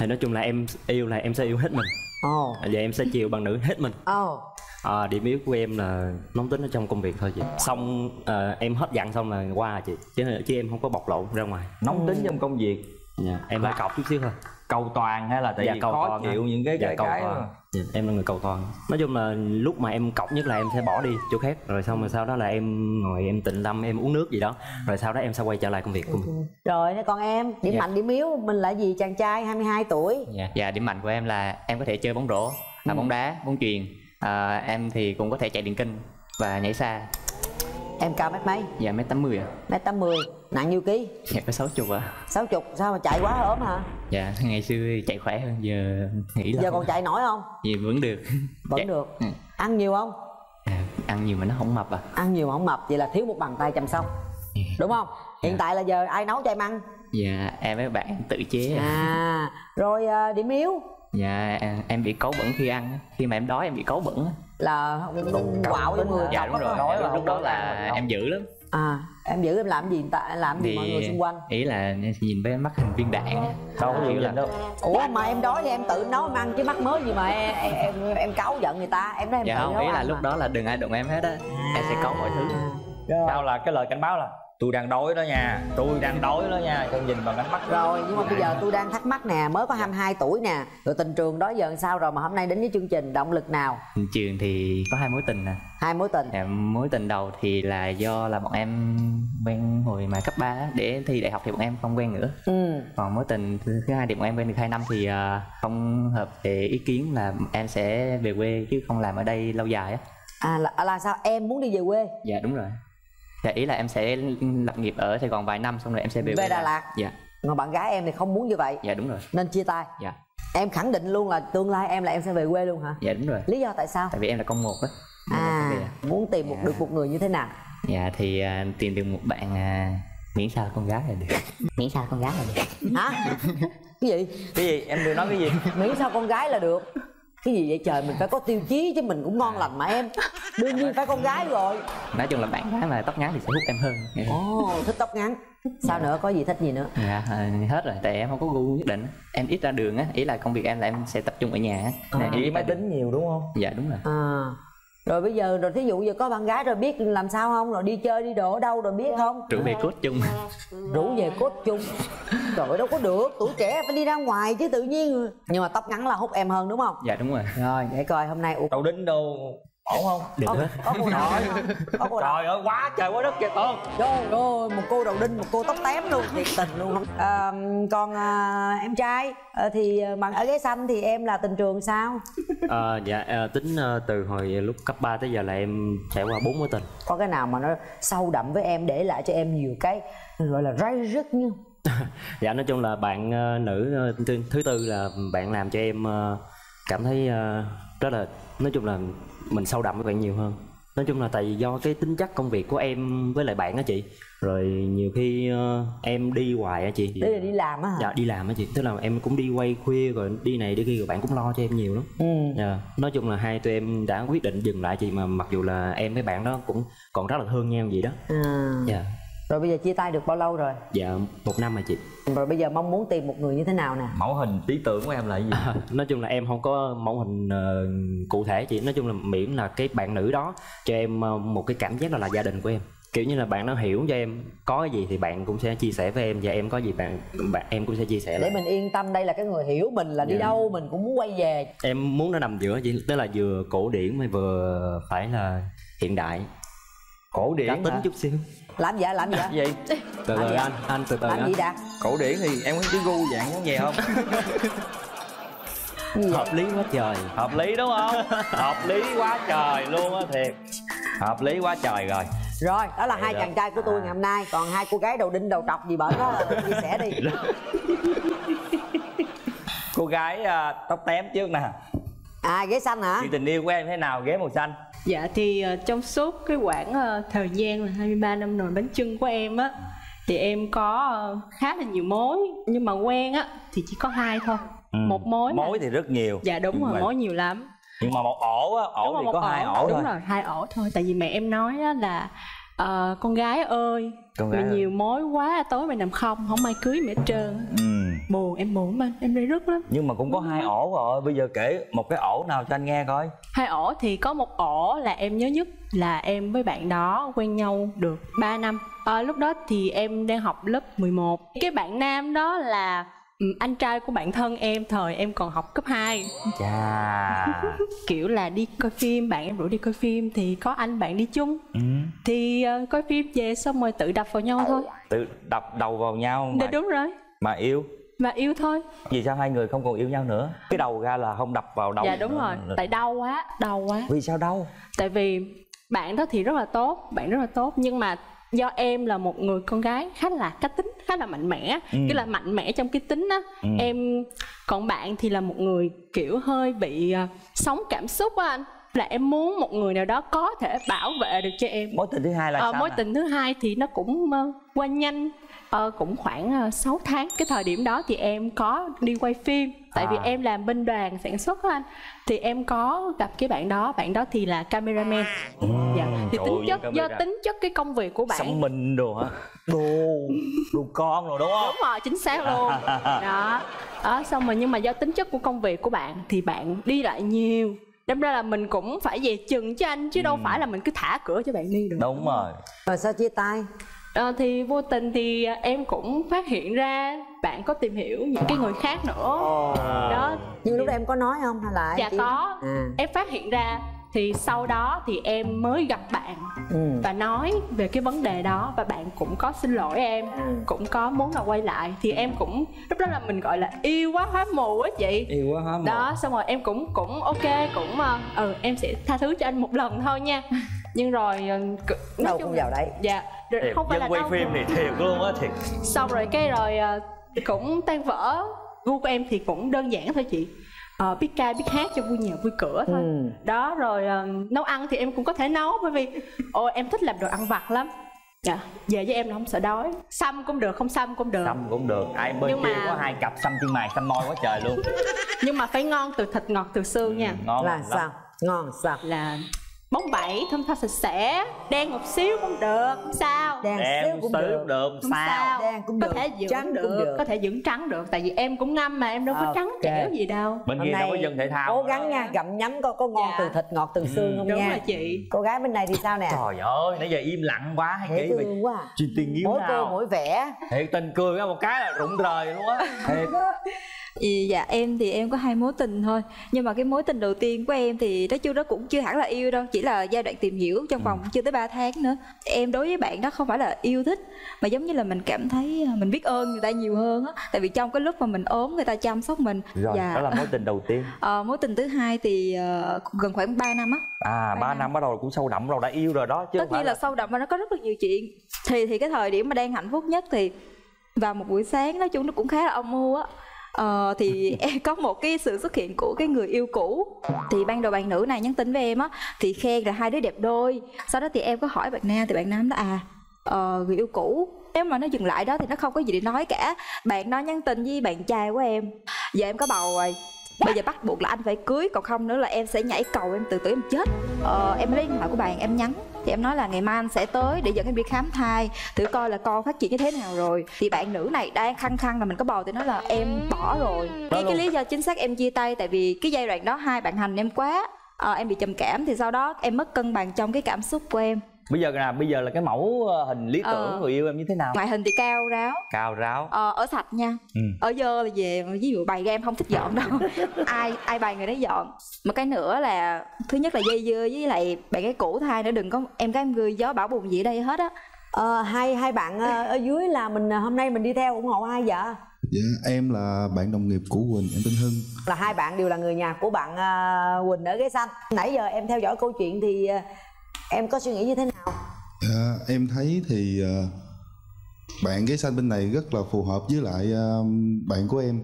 Speaker 9: Thì nói chung là em yêu là em sẽ yêu hết mình.
Speaker 2: Ồ.
Speaker 9: Và em sẽ chiều bằng nữ hết mình.
Speaker 2: Ồ.
Speaker 9: À, điểm yếu của em là nóng tính ở trong công việc thôi chị. Xong ờ, em hết dặn xong là qua chị. Chứ chứ em không có bộc lộ ra ngoài.
Speaker 15: Nóng tính trong công việc?
Speaker 9: Dạ, em phải cọc chút xíu thôi.
Speaker 15: Cầu toàn hay là tại
Speaker 9: Dạ,
Speaker 15: vì
Speaker 9: cầu
Speaker 15: khó
Speaker 9: toàn
Speaker 15: chịu
Speaker 9: hả?
Speaker 15: những cái
Speaker 9: dạ,
Speaker 15: cái
Speaker 9: cầu
Speaker 15: cái
Speaker 9: toàn dạ, em là người cầu toàn nói chung là lúc mà em cọc nhất là em sẽ bỏ đi chỗ khác rồi xong rồi sau đó là em ngồi em tịnh tâm em uống nước gì đó rồi sau đó em sẽ quay trở lại công việc của mình
Speaker 2: rồi còn em điểm
Speaker 13: Dạ.
Speaker 2: mạnh điểm yếu mình là gì chàng trai 22 tuổi
Speaker 13: Dạ, dạ điểm mạnh của em là em có thể chơi bóng rổ,
Speaker 2: Ừ.
Speaker 13: bóng đá, bóng chuyền. À, em thì cũng có thể chạy điện kinh và nhảy xa.
Speaker 2: Em cao mét mấy
Speaker 13: Dạ mét 80 ạ.
Speaker 2: mét 80 nặng nhiêu ký
Speaker 13: Dạ có 60 ạ.
Speaker 2: 60 sao mà chạy quá ốm hả
Speaker 13: Dạ ngày xưa chạy khỏe hơn giờ nghĩ là
Speaker 2: giờ còn chạy nổi không
Speaker 13: Dạ vẫn được.
Speaker 2: vẫn
Speaker 13: Dạ,
Speaker 2: được
Speaker 13: ừ.
Speaker 2: ăn nhiều không
Speaker 13: Ăn nhiều mà nó không mập à.
Speaker 2: ăn nhiều mà không mập vậy là thiếu một bàn tay chăm sóc đúng không hiện tại là giờ ai nấu cho em ăn
Speaker 13: Dạ em với bạn tự chế ạ.
Speaker 2: à rồi à, điểm yếu
Speaker 13: Dạ em- bị cáu bẩn khi ăn. Khi mà em đói em bị cáu bẩn.
Speaker 2: Là quạo cho người
Speaker 13: Dạ đúng rồi. Lúc, lúc đó là em dữ lắm.
Speaker 2: à em giữ em làm gì tại làm gì mọi người xung quanh
Speaker 13: ý là em sẽ nhìn với mắt hình viên đạn á.
Speaker 15: đâu có gì
Speaker 13: là-
Speaker 15: đâu
Speaker 2: ủa mà em đói thì em tự nấu em ăn chứ mắc mới gì mà em em em, em cáu giận người ta em nói em
Speaker 13: dạ
Speaker 2: tự
Speaker 13: không
Speaker 2: nấu
Speaker 13: ý là lúc
Speaker 2: mà.
Speaker 13: đó là đừng ai đụng em hết á em sẽ có mọi thứ
Speaker 15: sao là cái lời cảnh báo là tôi đang đói đó nha. Tôi đang đói đó nha. Con nhìn bằng ánh mắt
Speaker 2: rồi nhưng mà bây giờ tôi đang thắc mắc nè mới có 22 tuổi nè rồi tình trường đó giờ sao rồi mà hôm nay đến với chương trình động lực nào?
Speaker 13: Trường thì có hai mối tình nè.
Speaker 2: Hai mối tình.
Speaker 13: Dạ, mối tình đầu thì là do là bọn em quen hồi mà cấp 3 để thi đại học thì bọn em không quen nữa.
Speaker 2: Ừ.
Speaker 13: Còn mối tình thứ thứ hai thì bọn em quen được 2 năm thì à, không hợp về ý kiến là em sẽ về quê chứ không làm ở đây lâu dài á.
Speaker 2: À là, là sao? Em muốn đi về quê?
Speaker 13: Dạ đúng rồi dạ ý là em sẽ lập nghiệp ở sài gòn vài năm xong rồi em sẽ về
Speaker 2: Về Đà. Lạt?
Speaker 13: dạ.
Speaker 2: Còn bạn gái em thì không muốn như vậy.
Speaker 13: Dạ đúng rồi.
Speaker 2: Nên chia tay.
Speaker 13: Dạ.
Speaker 2: Em khẳng định luôn là tương lai em là em sẽ về quê luôn hả?
Speaker 13: Dạ đúng rồi.
Speaker 2: Lý do tại sao?
Speaker 13: Tại vì em là con một á.
Speaker 2: À muốn tìm một được một người như thế nào?
Speaker 21: Dạ thì à, tìm được một bạn à, miễn sao con gái là được.
Speaker 2: Miễn sao con gái là được. Hả? Cái gì?
Speaker 15: Cái gì? Em vừa nói cái gì.
Speaker 2: Miễn sao con gái là được cái gì vậy trời? Mình phải có tiêu chí chứ mình cũng ngon lành mà em. Đương nhiên phải con gái rồi.
Speaker 21: Nói chung là bạn gái mà tóc ngắn thì sẽ hút em hơn.
Speaker 2: Ồ thích tóc ngắn. Sao nữa? Có gì thích gì nữa?
Speaker 21: Dạ à, hết rồi. Tại em không có gu nhất định. Em ít ra đường á. Ý là công việc em là em sẽ tập trung ở nhà á.
Speaker 15: À,
Speaker 21: em
Speaker 15: chỉ
Speaker 21: ít
Speaker 15: máy tính nhiều đúng không?
Speaker 21: Dạ đúng rồi.
Speaker 2: À rồi bây giờ rồi thí dụ giờ có bạn gái rồi biết làm sao không? Rồi đi chơi đi ở đâu rồi biết không?
Speaker 21: Rủ về cốt chung.
Speaker 2: Rủ về cốt chung. Trời ơi đâu có được. Tuổi trẻ phải đi ra ngoài chứ tự nhiên. Nhưng mà tóc ngắn là hút em hơn đúng không?
Speaker 21: Dạ đúng rồi.
Speaker 2: Rồi để coi hôm nay
Speaker 15: đầu đính đâu ổn không?
Speaker 21: Được
Speaker 2: có,
Speaker 21: hết
Speaker 2: có cô nào có cô nào
Speaker 15: trời ơi quá trời quá đất kìa con.
Speaker 2: Trời ơi một cô đầu đinh một cô tóc tém luôn thiệt tình luôn. À, còn à, em trai à, thì bạn ở ghế xanh thì em là tình trường sao?
Speaker 9: À, dạ à, tính à, từ hồi lúc cấp 3 tới giờ là em trải qua bốn mối tình.
Speaker 2: Có cái nào mà nó sâu đậm với em để lại cho em nhiều cái gọi là ray rứt như?
Speaker 9: Dạ nói chung là bạn uh, nữ uh, thứ, thứ tư là bạn làm cho em uh, cảm thấy uh, rất là nói chung là mình sâu đậm với bạn nhiều hơn. Nói chung là tại vì do cái tính chất công việc của em với lại bạn á chị. Rồi nhiều khi uh, em đi hoài á chị.
Speaker 2: Đây là đi làm á hả?
Speaker 9: Dạ đi làm á chị. Tức là em cũng đi quay khuya rồi đi này đi kia rồi bạn cũng lo cho em nhiều lắm.
Speaker 2: Ừ.
Speaker 9: dạ. Nói chung là hai tụi em đã quyết định dừng lại chị mà mặc dù là em với bạn đó cũng còn rất là thương nhau gì đó.
Speaker 2: À.
Speaker 9: dạ
Speaker 2: rồi bây giờ chia tay được bao lâu rồi?
Speaker 9: Dạ một năm rồi chị.
Speaker 2: Rồi bây giờ mong muốn tìm một người như thế nào nè?
Speaker 15: Mẫu hình lý tưởng của em là gì?
Speaker 9: À, nói chung là em không có mẫu hình uh, cụ thể chị. Nói chung là miễn là cái bạn nữ đó cho em uh, một cái cảm giác là là gia đình của em. Kiểu như là bạn nó hiểu cho em có cái gì thì bạn cũng sẽ chia sẻ với em và em có gì bạn bạn em cũng sẽ chia sẻ
Speaker 2: để
Speaker 9: lại.
Speaker 2: mình yên tâm đây là cái người hiểu mình là đi
Speaker 9: Dạ.
Speaker 2: đâu mình cũng muốn quay về.
Speaker 9: Em muốn nó nằm giữa chị tức là vừa cổ điển mà vừa phải là hiện đại.
Speaker 15: Cổ điển
Speaker 9: cá tính
Speaker 15: hả?
Speaker 9: chút xíu
Speaker 2: làm gì vậy? làm gì vậy?
Speaker 15: gì?
Speaker 9: Từ từ
Speaker 2: gì
Speaker 9: anh anh từ từ
Speaker 2: làm
Speaker 9: anh.
Speaker 2: gì đã
Speaker 15: cổ điển thì em có cái gu dạng giống vậy không?
Speaker 9: Hợp lý quá trời.
Speaker 15: Hợp lý đúng không? Hợp lý quá trời luôn á thiệt. Hợp lý quá trời rồi.
Speaker 2: Rồi đó là hai
Speaker 15: đó.
Speaker 2: chàng trai của tôi ngày hôm nay. Còn hai cô gái đầu đinh đầu trọc gì bởi đó chia sẻ đi.
Speaker 15: Cô gái à, tóc tém trước nè
Speaker 2: à ghế xanh hả
Speaker 15: chuyện tình yêu của em thế nào ghế màu xanh
Speaker 14: Dạ thì ờ, trong suốt cái quãng ờ, thời gian là 23 năm nồi bánh trưng của em á thì em có ờ, khá là nhiều mối nhưng mà quen á thì chỉ có hai thôi.
Speaker 15: Ừ.
Speaker 14: Một mối.
Speaker 15: mối
Speaker 14: là-
Speaker 15: thì rất nhiều
Speaker 14: Dạ đúng
Speaker 15: nhưng
Speaker 14: rồi,
Speaker 15: mà,
Speaker 14: mối nhiều lắm.
Speaker 15: nhưng mà một ổ á ổ
Speaker 14: Đúng
Speaker 15: thì có hai ổ
Speaker 14: Đúng
Speaker 15: thôi
Speaker 14: rồi, hai ổ thôi. Tại vì mẹ em nói á là ờ, con gái ơi,
Speaker 15: Con
Speaker 14: mày
Speaker 15: gái ơi.
Speaker 14: nhiều mối quá tối mày nằm không, không ai cưới mày hết trơn.
Speaker 15: ừ.
Speaker 14: Buồn, em buồn mà, em đây rất lắm.
Speaker 15: nhưng mà cũng có hai ổ rồi bây giờ kể một cái ổ nào cho anh nghe coi
Speaker 14: Hai ổ thì có một ổ là em nhớ nhất là em với bạn đó quen nhau được 3 năm. Ờ, lúc đó thì em đang học lớp 11. Cái bạn nam đó là ừ, anh trai của bạn thân em thời em còn học cấp 2
Speaker 15: chà.
Speaker 14: Kiểu là đi coi phim bạn em rủ đi coi phim thì có anh bạn đi chung.
Speaker 15: Ừ.
Speaker 14: thì ờ, coi phim về xong rồi tự đập vào nhau thôi.
Speaker 15: Tự đập đầu vào nhau mà,
Speaker 14: đúng rồi.
Speaker 15: Mà yêu.
Speaker 14: Mà yêu thôi.
Speaker 15: Vì sao hai người không còn yêu nhau nữa? Cái đầu ra là không đập vào đầu
Speaker 14: dạ đúng rồi. Tại đau quá đau quá.
Speaker 15: Vì sao đau?
Speaker 14: Tại vì bạn đó thì rất là tốt bạn rất là tốt. Nhưng mà do em là một người con gái khá là cá tính khá là mạnh mẽ
Speaker 15: Ừ.
Speaker 14: cái là mạnh mẽ trong cái tính á.
Speaker 15: Ừ.
Speaker 14: em còn bạn thì là một người kiểu hơi bị à, sống cảm xúc á anh. Là em muốn một người nào đó có thể bảo vệ được cho em.
Speaker 15: Mối tình thứ hai là
Speaker 14: Ờ,
Speaker 15: sao
Speaker 14: mối
Speaker 15: nè?
Speaker 14: tình thứ hai thì nó cũng ờ, qua nhanh. Ờ, cũng khoảng uh, 6 tháng. Cái thời điểm đó thì em có đi quay phim tại vì
Speaker 15: À.
Speaker 14: em làm bên đoàn sản xuất á anh. Thì em có gặp cái bạn đó bạn đó thì là cameraman. Dạ. Thì
Speaker 15: trời
Speaker 14: tính
Speaker 15: ơi,
Speaker 14: chất
Speaker 15: camera.
Speaker 14: do tính chất cái công việc của bạn.
Speaker 15: Sống mình đồ hả? Đồ đồ con rồi đúng không?
Speaker 14: Đúng rồi chính xác luôn. Đó. Đó xong rồi nhưng mà do tính chất của công việc của bạn thì bạn đi lại nhiều. Đâm ra là mình cũng phải về chừng cho anh chứ đâu phải là mình cứ thả cửa cho bạn đi được.
Speaker 15: Đúng rồi.
Speaker 2: rồi. Sao chia tay?
Speaker 14: Ờ, thì vô tình thì à, em cũng phát hiện ra bạn có tìm hiểu những cái người khác nữa. Đó.
Speaker 2: Nhưng lúc đó em có nói không hay là
Speaker 14: dạ
Speaker 2: chỉ-
Speaker 14: có.
Speaker 2: À.
Speaker 14: em phát hiện ra thì sau đó thì em mới gặp bạn
Speaker 2: Ừ.
Speaker 14: và nói về cái vấn đề đó và bạn cũng có xin lỗi em cũng có muốn là quay lại. Thì em cũng lúc đó là mình gọi là yêu quá hóa mù á chị.
Speaker 15: Yêu quá hóa mù.
Speaker 14: đó xong rồi em cũng cũng ok cũng ờ, ừ em sẽ tha thứ cho anh một lần thôi nha. Nhưng rồi ờ, c-
Speaker 2: Đâu cũng vào đấy.
Speaker 14: dạ rồi
Speaker 15: thiệt
Speaker 14: không phải là
Speaker 15: quay
Speaker 14: đau
Speaker 15: phim thì thiệt luôn á thiệt.
Speaker 14: Xong rồi cái rồi cũng tan vỡ. Gu của em thì cũng đơn giản thôi chị. Ờ, biết ca biết hát cho vui nhà vui cửa thôi.
Speaker 2: Ừ.
Speaker 14: đó rồi ờ, nấu ăn thì em cũng có thể nấu bởi vì ồ em thích làm đồ ăn vặt lắm. Dạ. Về với em là không sợ đói. Xăm cũng được không xăm cũng được.
Speaker 15: Xăm cũng được. Ai bên
Speaker 14: Nhưng
Speaker 15: kia
Speaker 14: mà-
Speaker 15: có hai cặp xăm chân mày xăm môi quá trời luôn.
Speaker 14: Nhưng mà phải ngon từ thịt ngọt từ xương nha.
Speaker 15: Ngon
Speaker 2: là
Speaker 15: lắm.
Speaker 2: sao? Ngon sao?
Speaker 14: Là bóng bẩy thơm tho sạch sẽ. Đen một xíu cũng được. Không sao.
Speaker 2: Đen
Speaker 15: Đen
Speaker 2: xíu cũng
Speaker 15: xíu
Speaker 2: được.
Speaker 15: cũng được.
Speaker 14: Không
Speaker 15: sao?
Speaker 2: Đen cũng
Speaker 14: có
Speaker 2: được,
Speaker 14: thể dưỡng
Speaker 2: trắng
Speaker 14: được,
Speaker 2: cũng được.
Speaker 14: có thể dưỡng trắng được. Tại vì em cũng ngâm mà em đâu có
Speaker 2: Ok.
Speaker 14: trắng trẻo gì đâu.
Speaker 15: Bên
Speaker 2: Hôm
Speaker 15: kia đâu có dân thể thao
Speaker 2: cố gắng nha. Gặm nhấm coi có ngon
Speaker 14: Dạ.
Speaker 2: từ thịt ngọt từ xương không
Speaker 14: đúng
Speaker 2: nha?
Speaker 14: rồi chị.
Speaker 2: Cô gái bên này thì sao nè?
Speaker 15: Trời ơi nãy giờ im lặng quá hay về
Speaker 2: thương quá. à.
Speaker 15: chuyện tiền nghiếu
Speaker 2: mỗi cô
Speaker 15: nào?
Speaker 2: mỗi vẻ.
Speaker 15: Thiệt tình cười ra một cái là rụng rời luôn á. Thiệt
Speaker 20: Thì dạ em thì em có hai mối tình thôi. Nhưng mà cái mối tình đầu tiên của em thì nói chung nó cũng chưa hẳn là yêu đâu Chỉ là giai đoạn tìm hiểu trong vòng chưa tới 3 tháng nữa. Em đối với bạn đó không phải là yêu thích Mà giống như là mình cảm thấy à, mình biết ơn người ta nhiều hơn á. Tại vì trong cái lúc mà mình ốm người ta chăm sóc mình
Speaker 15: rồi
Speaker 20: Dạ.
Speaker 15: đó là mối tình đầu tiên.
Speaker 20: Ờ, mối tình thứ hai thì ờ, gần khoảng 3 năm á.
Speaker 15: À ba năm. bắt đầu cũng sâu đậm rồi đã yêu rồi đó chứ
Speaker 20: tất nhiên là sâu đậm và nó có rất là nhiều chuyện. Thì thì cái thời điểm mà đang hạnh phúc nhất thì vào một buổi sáng nói chung nó cũng khá là âm mưu á Ờ, thì em có một cái sự xuất hiện của cái người yêu cũ. Thì ban đầu bạn nữ này nhắn tin với em á thì khen là hai đứa đẹp đôi. Sau đó thì em có hỏi bạn nam thì bạn nam đó à ờ, người yêu cũ nếu mà nó dừng lại đó thì nó không có gì để nói cả. Bạn nó nhắn tin với bạn trai của em. Giờ em có bầu rồi bây giờ bắt buộc là anh phải cưới còn không nữa là em sẽ nhảy cầu em tự tử em chết. Ờ, em lấy điện thoại của bạn em nhắn thì em nói là ngày mai anh sẽ tới để dẫn em đi khám thai thử coi là con phát triển như thế nào rồi. Thì bạn nữ này đang khăng khăng là mình có bầu thì nói là em bỏ rồi. Cái, cái lý do chính xác em chia tay tại vì cái giai đoạn đó hai bạn hành em quá Ờ, em bị trầm cảm thì sau đó em mất cân bằng trong cái cảm xúc của em
Speaker 15: bây giờ là bây giờ là cái mẫu ờ, hình lý tưởng
Speaker 20: Ờ.
Speaker 15: người yêu em như thế nào?
Speaker 20: Ngoại hình thì cao ráo.
Speaker 15: Cao ráo.
Speaker 20: Ờ, ở sạch nha.
Speaker 15: Ừ.
Speaker 20: ở dơ là về ví dụ bày ra em không thích dọn đâu. Ai ai bày người đấy dọn. Một cái nữa là thứ nhất là dây dưa với lại bạn cái cũ thai nữa đừng có em gái em gươi gió bão bùng gì ở đây hết á.
Speaker 2: Ờ, hai hai bạn ờ, ở dưới là mình ờ, hôm nay mình đi theo ủng hộ ai vậy?
Speaker 22: Dạ, em là bạn đồng nghiệp của Quỳnh, em tên Hưng.
Speaker 2: Là hai bạn đều là người nhà của bạn ờ, Quỳnh ở ghế xanh. Nãy giờ em theo dõi câu chuyện thì ờ, em có suy nghĩ như thế nào?
Speaker 22: Dạ, Em thấy thì ờ, bạn ghế xanh bên này rất là phù hợp với lại ờ, bạn của em.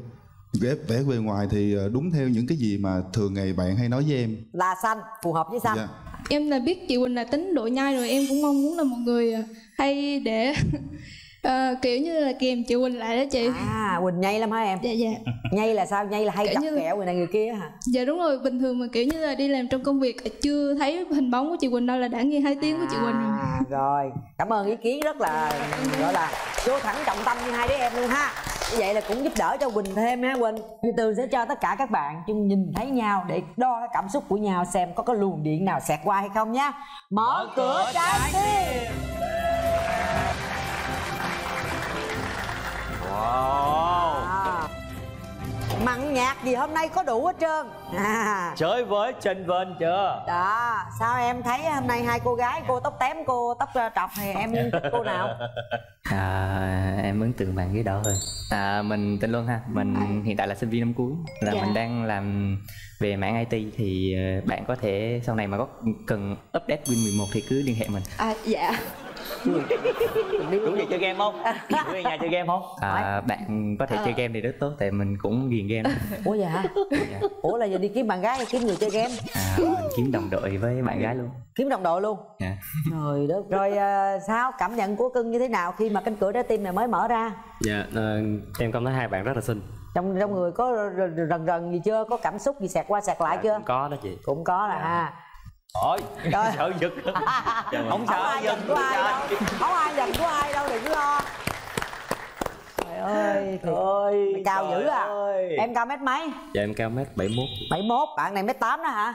Speaker 22: Vẻ, vẻ bề ngoài thì ờ, đúng theo những cái gì mà thường ngày bạn hay nói với em.
Speaker 2: Là xanh phù hợp với xanh.
Speaker 22: Dạ.
Speaker 23: em là biết chị Quỳnh là tính độ nhai rồi em cũng mong muốn là một người à, hay để ờ, kiểu như là kèm chị Quỳnh lại đó chị.
Speaker 2: À Quỳnh nhây lắm hả em?
Speaker 23: Dạ dạ.
Speaker 2: Nhây là sao? Nhây là hay
Speaker 23: Kiểu
Speaker 2: chọc
Speaker 23: như-
Speaker 2: kẹo người này người kia hả?
Speaker 23: Dạ đúng rồi. Bình thường mà kiểu như là đi làm trong công việc chưa thấy hình bóng của chị Quỳnh đâu là đã nghe hai tiếng của chị Quỳnh rồi.
Speaker 2: À, rồi. Cảm ơn ý kiến rất là gọi là vô thẳng trọng tâm như hai đứa em luôn ha. Như vậy là cũng giúp đỡ cho quỳnh thêm ha quỳnh. Từ từ sẽ cho tất cả các bạn chung nhìn thấy nhau để đo cái cảm xúc của nhau xem có cái luồng điện nào xẹt qua hay không nhá mở cửa trái tim
Speaker 15: wow.
Speaker 2: À. mặn nhạt gì hôm nay có đủ hết trơn. À.
Speaker 15: chơi với trên vên chưa?
Speaker 2: Đó sao em thấy hôm nay hai cô gái cô tóc tém cô tóc ờ, trọc thì em cô nào?
Speaker 21: À, em ấn tượng bạn ghế đỏ hơn à, mình tên Luân ha. Mình hiện tại là sinh viên năm cuối. Là
Speaker 20: Dạ.
Speaker 21: mình đang làm về mảng IT thì ờ, bạn có thể sau này mà có cần update Win 11 thì cứ liên hệ mình.
Speaker 20: À dạ
Speaker 15: đúng vậy chơi game không? Đúng về nhà chơi game không?
Speaker 21: À, bạn có thể
Speaker 2: Ờ.
Speaker 21: chơi game thì rất tốt tại mình cũng ghiền game.
Speaker 2: Ủa vậy hả? Ủa là giờ đi kiếm bạn gái hay kiếm người chơi game.
Speaker 21: À, mình kiếm đồng đội với bạn gái luôn.
Speaker 2: Kiếm đồng đội luôn?
Speaker 21: Dạ.
Speaker 2: trời đất. Rồi ờ, sao? Cảm nhận của cưng như thế nào khi mà cánh cửa trái tim này mới mở ra?
Speaker 9: Dạ ờ, em cảm thấy hai bạn rất là xinh.
Speaker 2: Trong trong người có rần rần gì chưa? Có cảm xúc gì xẹt qua xẹt lại chưa?
Speaker 9: có đó chị.
Speaker 2: Cũng có là ha
Speaker 15: Ôi, sợ giật. Không
Speaker 2: không
Speaker 15: sợ
Speaker 2: ai
Speaker 15: giật
Speaker 2: của ai đâu. Không ai giành của ai đâu đừng lo. Trời ơi trời ơi mày cao dữ à. em cao mét mấy?
Speaker 9: Dạ em cao mét 71
Speaker 2: 71 bạn này mét tám đó hả?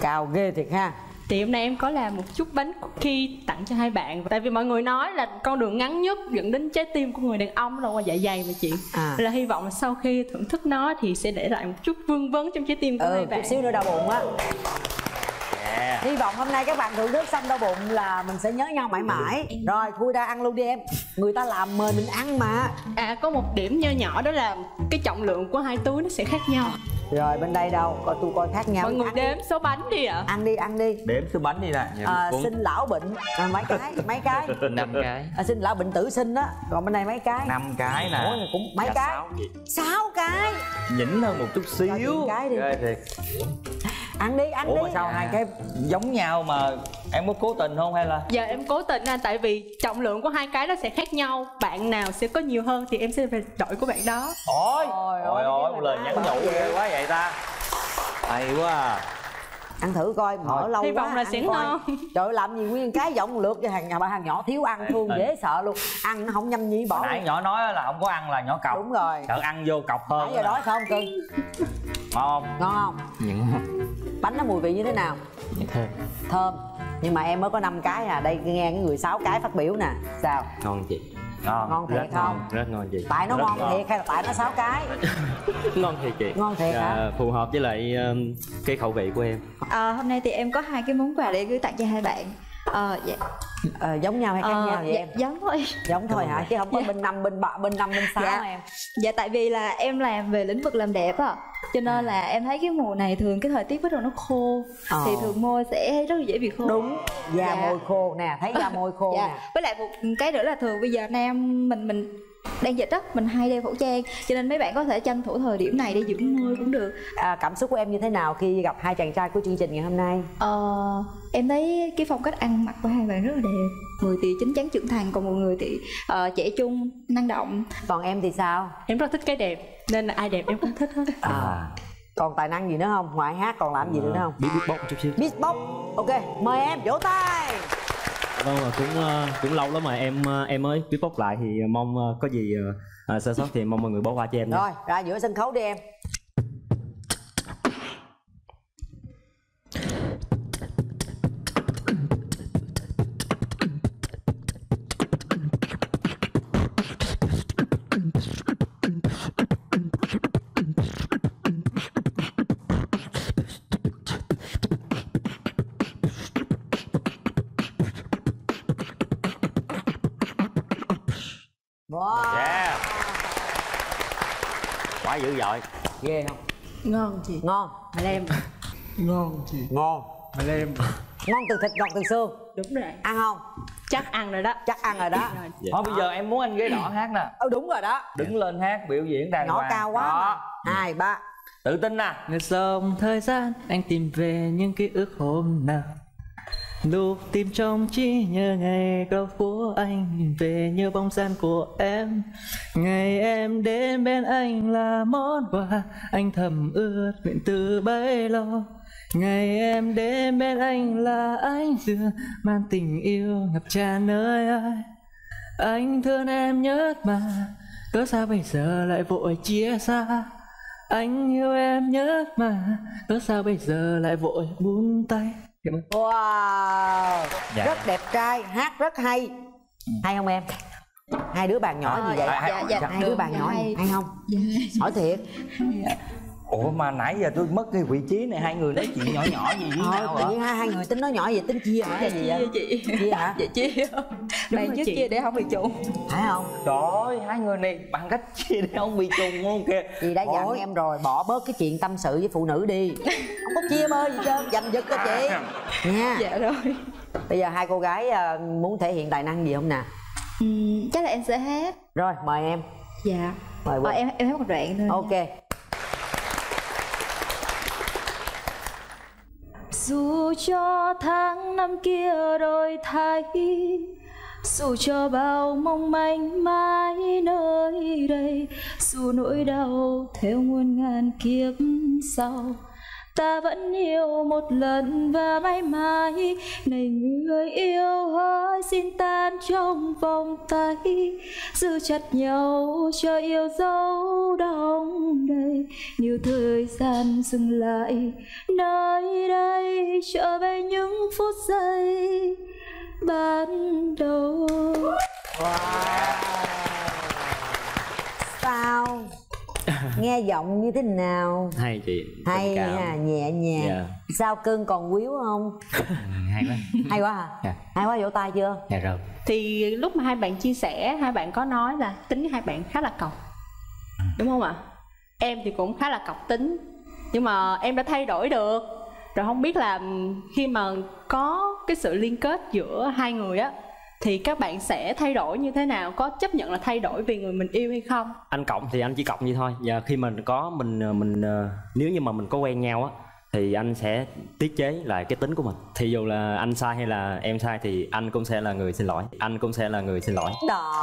Speaker 2: Cao ghê thiệt ha.
Speaker 14: Thì hôm nay em có làm một chút bánh cookie tặng cho hai bạn. Tại vì mọi người nói là con đường ngắn nhất dẫn đến trái tim của người đàn ông là qua dạ dày mà chị.
Speaker 2: À.
Speaker 14: là hy vọng là sau khi thưởng thức nó thì sẽ để lại một chút vương vấn trong trái tim của hai
Speaker 2: ừ
Speaker 14: bạn.
Speaker 2: chút xíu nữa đau bụng á hy vọng hôm nay các bạn thưởng thức xong đau bụng là mình sẽ nhớ nhau mãi mãi. Rồi khui ra ăn luôn đi em. Người ta làm mời mình ăn mà.
Speaker 14: À có một điểm nho nhỏ đó là cái trọng lượng của hai túi nó sẽ khác nhau.
Speaker 2: Rồi bên đây đâu? Coi tôi coi khác nhau.
Speaker 14: Mọi người
Speaker 2: ăn
Speaker 14: đếm số bánh đi ạ.
Speaker 2: Ăn đi ăn đi.
Speaker 15: Đếm số bánh đi nè.
Speaker 2: À, xin lão bệnh. À, mấy cái mấy cái.
Speaker 21: Năm cái.
Speaker 2: À, xin lão bệnh tử sinh á. Còn bên này mấy cái?
Speaker 15: Năm cái nè.
Speaker 2: Ủa, này cũng mấy
Speaker 15: Dạ,
Speaker 2: cái?
Speaker 15: sáu
Speaker 2: cái.
Speaker 15: Nhỉnh hơn một chút xíu.
Speaker 2: Cái đi.
Speaker 15: Thiệt.
Speaker 2: Ăn đi ăn
Speaker 15: ủa
Speaker 2: đi.
Speaker 15: mà sao hai cái giống nhau mà em có cố tình không hay là?
Speaker 14: Giờ em cố tình anh tại vì trọng lượng của hai cái nó sẽ khác nhau. Bạn nào sẽ có nhiều hơn thì em sẽ về đội của bạn đó.
Speaker 15: Ôi!
Speaker 2: Ôi
Speaker 15: ôi ôi một lời nhắn nhủ ghê quá vậy ta. Hay quá à.
Speaker 2: Ăn thử coi mở
Speaker 15: Thôi.
Speaker 2: lâu
Speaker 14: Hy
Speaker 2: quá
Speaker 14: vọng là
Speaker 2: ăn
Speaker 14: sẽ
Speaker 2: coi.
Speaker 14: ngon.
Speaker 2: trời ơi, làm gì nguyên cái giọng lượt cho hàng nhà bà hàng nhỏ thiếu ăn thương
Speaker 15: Ừ.
Speaker 2: dễ sợ luôn. Ăn nó không nhâm nhi bỏ
Speaker 15: nãy nhỏ nói là không có ăn là nhỏ cọc.
Speaker 2: Đúng rồi.
Speaker 15: Sợ ăn vô cọc hơn
Speaker 2: nãy giờ đói không cưng?
Speaker 15: Ngon không?
Speaker 2: Ngon không?
Speaker 21: Những
Speaker 2: bánh nó mùi vị như thế nào?
Speaker 21: Những thơm.
Speaker 2: Thơm. Nhưng mà em mới có 5 cái à. Đây nghe cái người sáu cái phát biểu nè. Sao?
Speaker 9: Ngon chị
Speaker 15: ngon
Speaker 2: ngon thiệt
Speaker 9: rất
Speaker 2: không?
Speaker 9: ngon rất ngon chị.
Speaker 2: Tại nó
Speaker 9: Rất
Speaker 2: ngon thiệt hay là tại nó sáu cái?
Speaker 9: Ngon thiệt chị.
Speaker 2: Ngon thiệt hả?
Speaker 9: Dạ, phù hợp với lại um, cái khẩu vị của em.
Speaker 20: À, hôm nay thì em có hai cái món quà để gửi tặng cho hai bạn. Ờ, dạ.
Speaker 2: Ờ, giống nhau hay khác
Speaker 20: Ờ,
Speaker 2: nhau vậy
Speaker 20: dạ,
Speaker 2: em
Speaker 20: Giống thôi.
Speaker 2: giống thôi hả chứ không có bên năm bên bạ bên năm bên sáu
Speaker 20: Dạ.
Speaker 2: em
Speaker 20: Dạ tại vì là em làm về lĩnh vực làm đẹp á cho nên là em thấy cái mùa này thường cái thời tiết bắt đầu nó khô
Speaker 2: Ờ.
Speaker 20: thì thường môi sẽ rất là dễ bị khô
Speaker 2: đúng da
Speaker 20: Dạ.
Speaker 2: môi khô nè thấy da môi khô
Speaker 20: dạ.
Speaker 2: nè
Speaker 20: với lại một cái nữa là thường bây giờ nam mình mình đang dịch á mình hay đeo khẩu trang cho nên mấy bạn có thể tranh thủ thời điểm này để dưỡng môi cũng được.
Speaker 2: À, cảm xúc của em như thế nào khi gặp hai chàng trai của chương trình ngày hôm nay?
Speaker 20: Ờ, em thấy cái phong cách ăn mặc của hai bạn rất là đẹp. Người thì chín chắn trưởng thành còn một người thì ờ, trẻ trung năng động.
Speaker 2: Còn em thì sao?
Speaker 14: Em rất thích cái đẹp nên là ai đẹp em cũng thích hết.
Speaker 2: À. còn tài năng gì nữa không? Ngoài hát còn làm gì nữa không?
Speaker 9: Biết beatbox một chút xíu.
Speaker 2: Beatbox ok mời em vỗ tay
Speaker 9: vâng và cũng ờ, cũng lâu lắm mà em ờ, em mới beatbox lại thì mong có gì uh, sơ sót thì mong mọi người bỏ qua cho em nha.
Speaker 2: rồi ra giữa sân khấu đi em wow.
Speaker 15: Yeah. Quá dữ dội.
Speaker 2: Ghê không?
Speaker 14: Ngon chị.
Speaker 2: Ngon.
Speaker 14: Mày em
Speaker 2: ngon chị. Ngon. Mày em ngon từ thịt ngọt từ xương.
Speaker 14: Đúng rồi.
Speaker 2: Ăn không?
Speaker 14: Chắc ăn rồi đó.
Speaker 2: Chắc ăn rồi đó.
Speaker 15: Thôi bây giờ em muốn anh ghế đỏ hát nè.
Speaker 2: Ừ đúng rồi đó.
Speaker 15: Đứng lên hát biểu diễn đàng
Speaker 2: nhỏ
Speaker 15: hoàng.
Speaker 2: cao quá
Speaker 15: Đó.
Speaker 2: mà. hai ba.
Speaker 15: Tự tin nè.
Speaker 21: Ngược dòng thời gian anh tìm về những ký ức hôm nào Lúc tim trong trí nhớ ngày câu của anh, về như bóng dáng của em. Ngày em đến bên anh là món quà Anh thầm ước, nguyện từ bấy lâu. Ngày em đến bên anh là anh dừa Mang tình yêu ngập tràn nơi ai. Anh thương em nhất mà, Cớ sao bây giờ lại vội chia xa? Anh yêu em nhất mà, Cớ sao bây giờ lại vội buông tay? Cảm ơn
Speaker 2: wow
Speaker 21: Dạ.
Speaker 2: rất đẹp trai hát rất hay. Hay không em? Hai đứa bạn nhỏ
Speaker 20: Ờ,
Speaker 2: gì vậy?
Speaker 20: dạ, dạ, dạ,
Speaker 2: hai đứa bạn
Speaker 20: dạ,
Speaker 2: nhỏ
Speaker 20: hay.
Speaker 2: hay không? Hỏi thiệt
Speaker 15: ủa mà nãy giờ tôi mất cái vị trí này hai người nói chuyện nhỏ nhỏ gì với
Speaker 2: Thôi,
Speaker 15: nhau
Speaker 2: tự nhiên hai hai người tính nói nhỏ vậy tính chia hả gì vậy?
Speaker 20: Chị
Speaker 2: chia hả?
Speaker 20: Dạ chia. Bạn trước
Speaker 14: chị.
Speaker 20: chia để không bị trùng.
Speaker 2: Phải không?
Speaker 15: Trời ơi hai người này bằng cách chia để không bị trùng luôn kìa.
Speaker 2: Chị đã dặn
Speaker 15: Ôi.
Speaker 2: em rồi bỏ bớt cái chuyện tâm sự với phụ nữ đi. Không có chia bơ gì trơn giành giật cho chị. Nha.
Speaker 20: Dạ rồi.
Speaker 2: Bây giờ hai cô gái ờ, muốn thể hiện tài năng gì không nè?
Speaker 20: Ừm, chắc là em sẽ hát.
Speaker 2: Rồi mời em.
Speaker 20: Dạ.
Speaker 2: Mời
Speaker 20: ờ,
Speaker 2: Quỳnh.
Speaker 20: em em hát một đoạn thôi.
Speaker 2: Ok
Speaker 20: dù cho tháng năm kia đổi thay, dù cho bao mong manh mãi nơi đây, dù nỗi đau theo muôn ngàn kiếp sau ta vẫn yêu một lần và mãi mãi. Này người yêu hỡi xin tan trong vòng tay. Giữ chặt nhau cho yêu dấu đông đầy. Nhiều thời gian dừng lại, nơi đây trở về những phút giây ban đầu.
Speaker 2: Wow. Nghe giọng như thế nào?
Speaker 9: Hay chị
Speaker 2: hay ha nhẹ nhàng.
Speaker 9: Dạ.
Speaker 2: sao cưng còn quýu không?
Speaker 21: Hay quá.
Speaker 2: Hay quá hả?
Speaker 21: Dạ.
Speaker 2: hay quá vỗ tay chưa?
Speaker 21: Dạ rồi.
Speaker 14: Thì lúc mà hai bạn chia sẻ hai bạn có nói là tính hai bạn khá là cọc. Đúng không ạ? Em thì cũng khá là cọc tính. Nhưng mà em đã thay đổi được. Rồi không biết là khi mà có cái sự liên kết giữa hai người á thì các bạn sẽ thay đổi như thế nào? Có chấp nhận là thay đổi vì người mình yêu hay không?
Speaker 9: Anh cộng thì anh chỉ cộng như thôi. Và khi mình có mình ờ, mình ờ, nếu như mà mình có quen nhau á thì anh sẽ tiết chế lại cái tính của mình. Thì dù là anh sai hay là em sai thì anh cũng sẽ là người xin lỗi. Anh cũng sẽ là người xin lỗi.
Speaker 2: Đó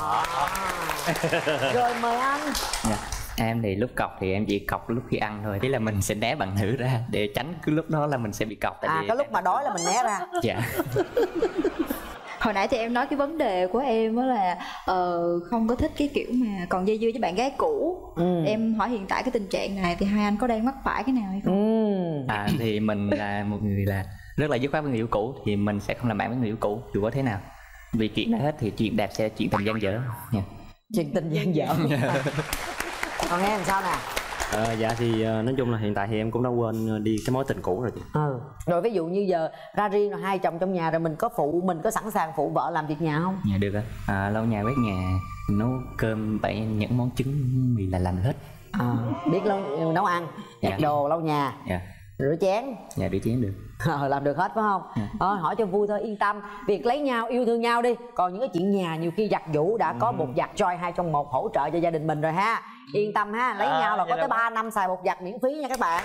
Speaker 2: rồi mời anh.
Speaker 13: Dạ. Em thì lúc cọc thì em chỉ cọc lúc khi ăn thôi. Thế là mình sẽ né bằng thử ra Để tránh cứ lúc đó là mình sẽ bị cọc. Tại
Speaker 2: à
Speaker 13: vì
Speaker 2: có lúc mà đói là mình né ra.
Speaker 13: Dạ
Speaker 20: hồi nãy thì em nói cái vấn đề của em đó là ờ, không có thích cái kiểu mà còn dây dưa với bạn gái cũ.
Speaker 2: Ừ.
Speaker 20: em hỏi hiện tại cái tình trạng này thì hai anh có đang mắc phải cái nào hay không?
Speaker 13: À, Thì mình là một người là rất là dứt khoát với người yêu cũ Thì mình sẽ không làm bạn với người yêu cũ dù có thế nào. Vì chuyện đã hết thì chuyện đẹp sẽ chuyện tình gian dở Dạ.
Speaker 2: chuyện tình gian dở. Còn em sao nè
Speaker 9: Ờ, dạ thì ờ, nói chung là hiện tại thì em cũng đã quên ờ, đi cái mối tình cũ rồi chị.
Speaker 2: Ừ. Rồi ví dụ như giờ ra riêng rồi hai chồng trong nhà rồi mình có phụ mình có sẵn sàng phụ vợ làm việc nhà không?
Speaker 13: Dạ được á à, Lau nhà quét nhà Nấu cơm bậy những món trứng mì là làm hết.
Speaker 2: À, biết nấu nấu ăn giặt
Speaker 13: Dạ.
Speaker 2: đồ lau nhà
Speaker 13: Dạ.
Speaker 2: rửa chén.
Speaker 13: Dạ đưa chén được.
Speaker 2: Ờ, làm được hết phải không? Ờ, hỏi cho vui thôi yên tâm. Việc lấy nhau yêu thương nhau đi. Còn những cái chuyện nhà nhiều khi giặt giũ đã có một giặt choi hai trong một hỗ trợ cho gia đình mình rồi ha yên tâm ha lấy
Speaker 13: À,
Speaker 2: nhau là có tới 3 năm xài một giặt miễn phí nha các bạn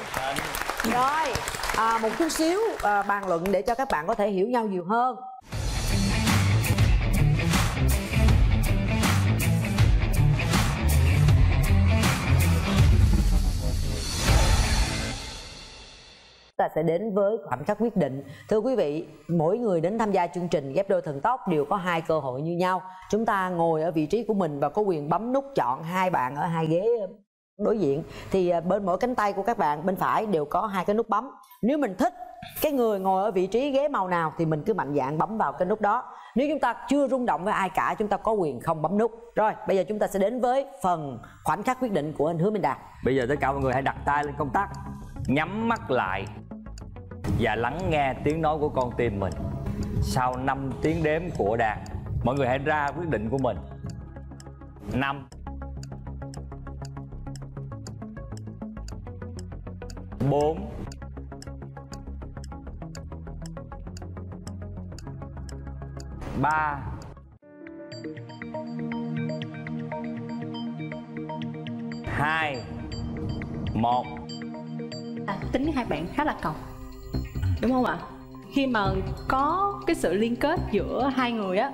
Speaker 2: rồi à, một chút xíu à, bàn luận để cho các bạn có thể hiểu nhau nhiều hơn ta sẽ đến với khoảnh khắc quyết định. Thưa quý vị, mỗi người đến tham gia chương trình ghép đôi thần tốc đều có hai cơ hội như nhau. Chúng ta ngồi ở vị trí của mình và có quyền bấm nút chọn hai bạn ở hai ghế ờ, đối diện. Thì ờ, bên mỗi cánh tay của các bạn, bên phải đều có hai cái nút bấm. Nếu mình thích cái người ngồi ở vị trí ghế màu nào thì mình cứ mạnh dạn bấm vào cái nút đó. Nếu chúng ta chưa rung động với ai cả, chúng ta có quyền không bấm nút. Rồi, bây giờ chúng ta sẽ đến với phần khoảnh khắc quyết định của anh hứa minh đạt.
Speaker 15: Bây giờ tất cả mọi người hãy đặt tay lên công tắc, Nhắm mắt lại. Và lắng nghe tiếng nói của con tim mình. Sau 5 tiếng đếm của đàn Mọi người hãy ra quyết định của mình. 5 4 3 2 1
Speaker 14: à, tính hai bạn khá là cộng đúng không ạ? Khi mà có cái sự liên kết giữa hai người á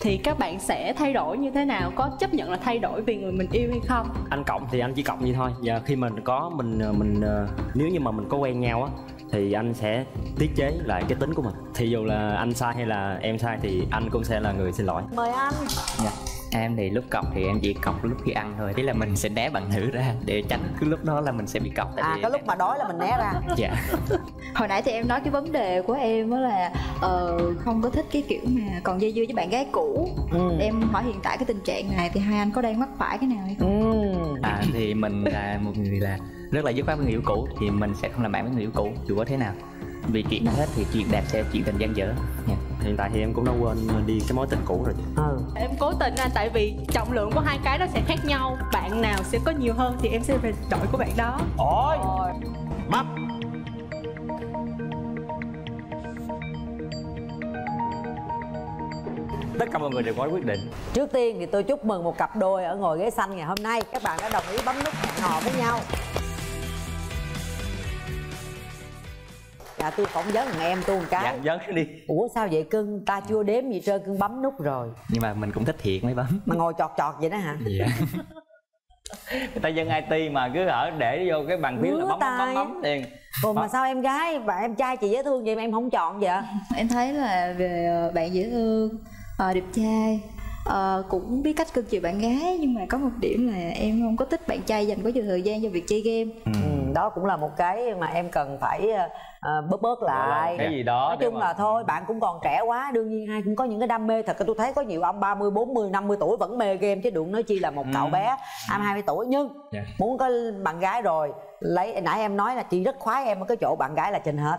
Speaker 14: thì các bạn sẽ thay đổi như thế nào? Có chấp nhận là thay đổi vì người mình yêu hay không?
Speaker 9: Anh cộng thì anh chỉ cộng như thôi. Và khi mình có mình mình ờ, nếu như mà mình có quen nhau á thì anh sẽ tiết chế lại cái tính của mình. Thì dù là anh sai hay là em sai thì anh cũng sẽ là người xin lỗi.
Speaker 2: Mời anh.
Speaker 13: Dạ. Em thì lúc cọc thì em chỉ cọc lúc khi ăn thôi. Thế là mình sẽ né bằng thử ra Để tránh cứ lúc đó là mình sẽ bị cọc tại
Speaker 2: à
Speaker 13: vì
Speaker 2: có lúc mà đói là mình né ra.
Speaker 13: Dạ.
Speaker 20: Hồi nãy thì em nói cái vấn đề của em đó là ờ, không có thích cái kiểu mà còn dây dưa với bạn gái cũ.
Speaker 2: Ừ.
Speaker 20: em hỏi hiện tại cái tình trạng này thì hai anh có đang mắc phải cái nào hay không?
Speaker 13: À, Thì mình là một người là rất là dứt khoát với người yêu cũ Thì mình sẽ không làm bạn với người yêu cũ dù có thế nào Vì chuyện đã hết thì chuyện đẹp sẽ chuyện tình gian dở. Dạ.
Speaker 9: hiện tại thì em cũng đã quên đi cái mối tình cũ rồi.
Speaker 2: Ừ.
Speaker 14: em cố tình anh tại vì trọng lượng của hai cái đó sẽ khác nhau. Bạn nào sẽ có nhiều hơn thì em sẽ về đội của bạn đó.
Speaker 15: Ôi! Bắp Tất cả mọi người đều có quyết định.
Speaker 2: Trước tiên thì tôi chúc mừng một cặp đôi ở ngồi ghế xanh ngày hôm nay. Các bạn đã đồng ý bấm nút hẹn hò với nhau Dạ tôi phỏng vấn thằng em tôi một cái.
Speaker 13: Dạ dấn đi.
Speaker 2: Ủa sao vậy? Cưng, ta chưa đếm gì trơn cưng bấm nút rồi.
Speaker 13: Nhưng mà mình cũng thích thiệt mới bấm.
Speaker 2: Mà ngồi chọt chọt vậy đó hả?
Speaker 13: Dạ.
Speaker 15: Người ta dân IT mà cứ ở để vô cái bàn phím là bấm bấm bấm bấm liền.
Speaker 2: Ủa mà sao em gái và em trai chị dễ thương vậy mà em không chọn vậy?
Speaker 20: em thấy là về ờ, bạn dễ thương ờ, đẹp trai. Ờ, cũng biết cách cưng chiều bạn gái nhưng mà có một điểm là em không có thích bạn trai dành quá nhiều thời gian cho việc chơi game.
Speaker 2: Ừ, đó cũng là một cái mà em cần phải ờ, bớt bớt lại
Speaker 15: cái gì đó
Speaker 2: nói chung
Speaker 15: mà-
Speaker 2: là thôi bạn cũng còn trẻ quá đương nhiên ai cũng có những cái đam mê thật tôi thấy có nhiều ông 30, 40, 50 tuổi vẫn mê game chứ đụng nói chi là một
Speaker 15: Ừ.
Speaker 2: cậu bé 22 tuổi nhưng
Speaker 15: Dạ.
Speaker 2: muốn có bạn gái rồi lấy nãy em nói là chị rất khoái em ở cái chỗ bạn gái là trên hết.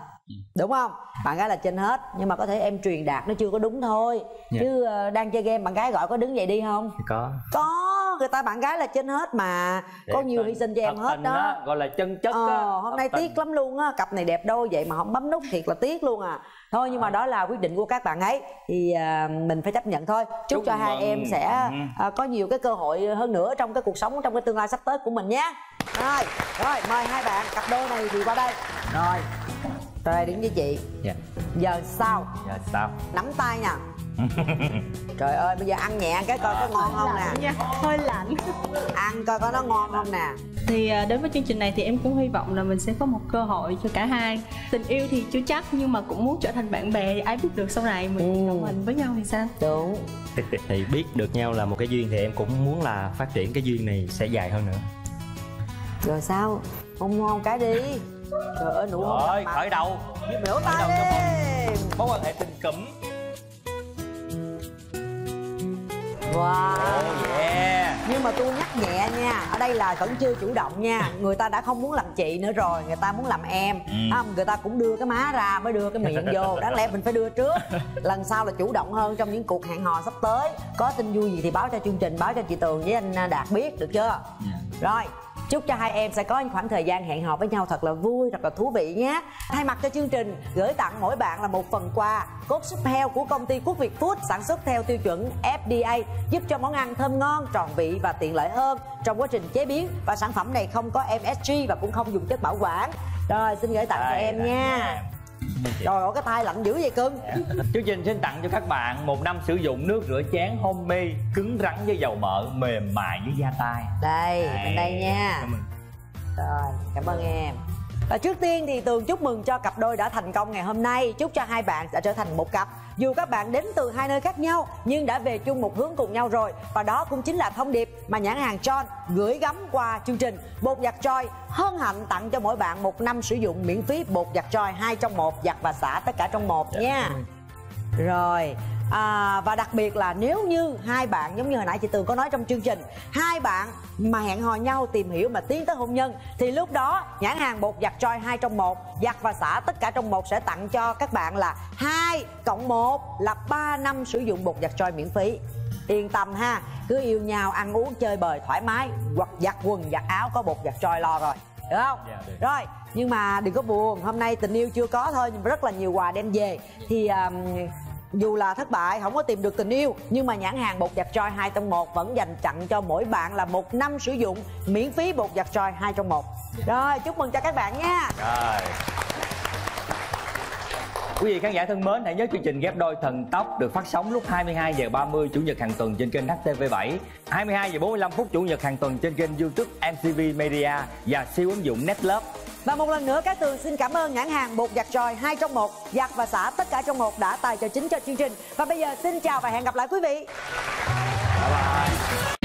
Speaker 2: Đúng không? Bạn gái là trên hết nhưng mà có thể em truyền đạt nó chưa có đúng thôi.
Speaker 13: Dạ.
Speaker 2: chứ ờ, đang chơi game bạn gái gọi có đứng dậy đi không?
Speaker 13: Có.
Speaker 2: Có người ta bạn gái là trên hết mà. Có
Speaker 15: Đẹp
Speaker 2: nhiều
Speaker 15: tình,
Speaker 2: hy sinh cho em hết đó.
Speaker 15: á, gọi là chân chất
Speaker 2: ờ, hôm nay
Speaker 15: tình.
Speaker 2: tiếc lắm luôn á cặp này đẹp đôi vậy mà không bấm nút thiệt là tiếc luôn à. Thôi nhưng mà đó là quyết định của các bạn ấy. Thì à, mình phải chấp nhận thôi. Chúc,
Speaker 15: Chúc
Speaker 2: cho hai
Speaker 15: mừng.
Speaker 2: em sẽ
Speaker 15: Ừ.
Speaker 2: à, có nhiều cái cơ hội hơn nữa trong cái cuộc sống trong cái tương lai sắp tới của mình nhé. Rồi rồi mời hai bạn cặp đôi này thì qua đây. Rồi rồi đứng với chị.
Speaker 15: Dạ.
Speaker 2: giờ sao?
Speaker 15: Dạ sao?
Speaker 2: nắm tay nè. Trời ơi bây giờ ăn nhẹ cái coi có ngon không nè.
Speaker 14: Nha hơi lạnh.
Speaker 2: Ăn coi có nó ngon không nè.
Speaker 14: Thì à, đến với chương trình này thì em cũng hy vọng là mình sẽ có một cơ hội cho cả hai. Tình yêu thì chưa chắc nhưng mà cũng muốn trở thành bạn bè thì ai biết được sau này mình đồng hành với nhau thì sao?
Speaker 2: Đúng.
Speaker 9: Thì biết được nhau là một cái duyên thì em cũng muốn là phát triển cái duyên này sẽ dài hơn nữa.
Speaker 2: Rồi sao? Hôn ngon cái đi trời ơi nụ hôn
Speaker 15: Rồi, khởi đầu.
Speaker 2: Biểu tay đi
Speaker 15: Mối quan hệ tình cụm
Speaker 2: wow.
Speaker 15: Yeah.
Speaker 2: Nhưng mà tôi nhắc nhẹ nha ở đây là vẫn chưa chủ động nha. Người ta đã không muốn làm chị nữa rồi người ta muốn làm em.
Speaker 15: Ừ.
Speaker 2: không người ta cũng đưa cái má ra mới đưa cái miệng vô. Đáng lẽ mình phải đưa trước. Lần sau là chủ động hơn trong những cuộc hẹn hò sắp tới. Có tin vui gì thì báo cho chương trình báo cho chị tường với anh đạt biết được chưa? Rồi chúc cho hai em sẽ có những khoảng thời gian hẹn hò với nhau thật là vui thật là thú vị nhé. Thay mặt cho chương trình gửi tặng mỗi bạn là một phần quà. Cốt súp heo của công ty quốc việt food sản xuất theo tiêu chuẩn fda giúp cho món ăn thơm ngon tròn vị và tiện lợi hơn trong quá trình chế biến. Và sản phẩm này không có msg và cũng không dùng chất bảo quản. Rồi xin gửi tặng cho em nha trời ơi cái tay lạnh dữ vậy cưng
Speaker 15: Chương trình xin tặng cho các bạn một năm sử dụng nước rửa chén Homemade cứng rắn với dầu mỡ, mềm mại với da tay.
Speaker 2: đây bên đây nha. Rồi, cảm ơn em. Và trước tiên thì Tường chúc mừng cho cặp đôi đã thành công ngày hôm nay. Chúc cho hai bạn sẽ trở thành một cặp. Dù các bạn đến từ hai nơi khác nhau Nhưng đã về chung một hướng cùng nhau rồi. Và đó cũng chính là thông điệp mà nhãn hàng John gửi gắm qua chương trình Bột giặt trôi hân hạnh tặng cho mỗi bạn một năm sử dụng miễn phí bột giặt trôi hai trong một giặt và xả tất cả trong một nha. Rồi à, và đặc biệt là nếu như hai bạn giống như hồi nãy chị Tường có nói trong chương trình hai bạn mà hẹn hò nhau tìm hiểu mà tiến tới hôn nhân thì lúc đó nhãn hàng bột giặt trôi hai trong một giặt và xả tất cả trong một sẽ tặng cho các bạn là hai cộng một là 3 năm sử dụng bột giặt trôi miễn phí. Yên tâm ha cứ yêu nhau ăn uống chơi bời thoải mái hoặc giặt quần giặt áo có bột giặt trôi lo rồi. Được không?
Speaker 15: Dạ, được.
Speaker 2: rồi nhưng mà đừng có buồn hôm nay tình yêu chưa có thôi nhưng mà rất là nhiều quà đem về. Thì um, dù là thất bại không có tìm được tình yêu nhưng mà nhãn hàng bột giặt Joy hai trong một vẫn dành tặng cho mỗi bạn là một năm sử dụng miễn phí bột giặt Joy hai trong một rồi chúc mừng cho các bạn nha
Speaker 15: Rồi. Quý vị khán giả thân mến, hãy nhớ chương trình ghép đôi thần tốc được phát sóng lúc 22 giờ 30 chủ nhật hàng tuần trên kênh HTV7, 22 giờ 45 phút chủ nhật hàng tuần trên kênh YouTube MTV Media và siêu ứng dụng Netlove.
Speaker 2: Và một lần nữa các tường xin cảm ơn nhãn hàng bột giặt tròi 2 trong 1, giặt và xả tất cả trong một đã tài trợ chính cho chương trình. Và bây giờ xin chào và hẹn gặp lại quý vị. Bye bye.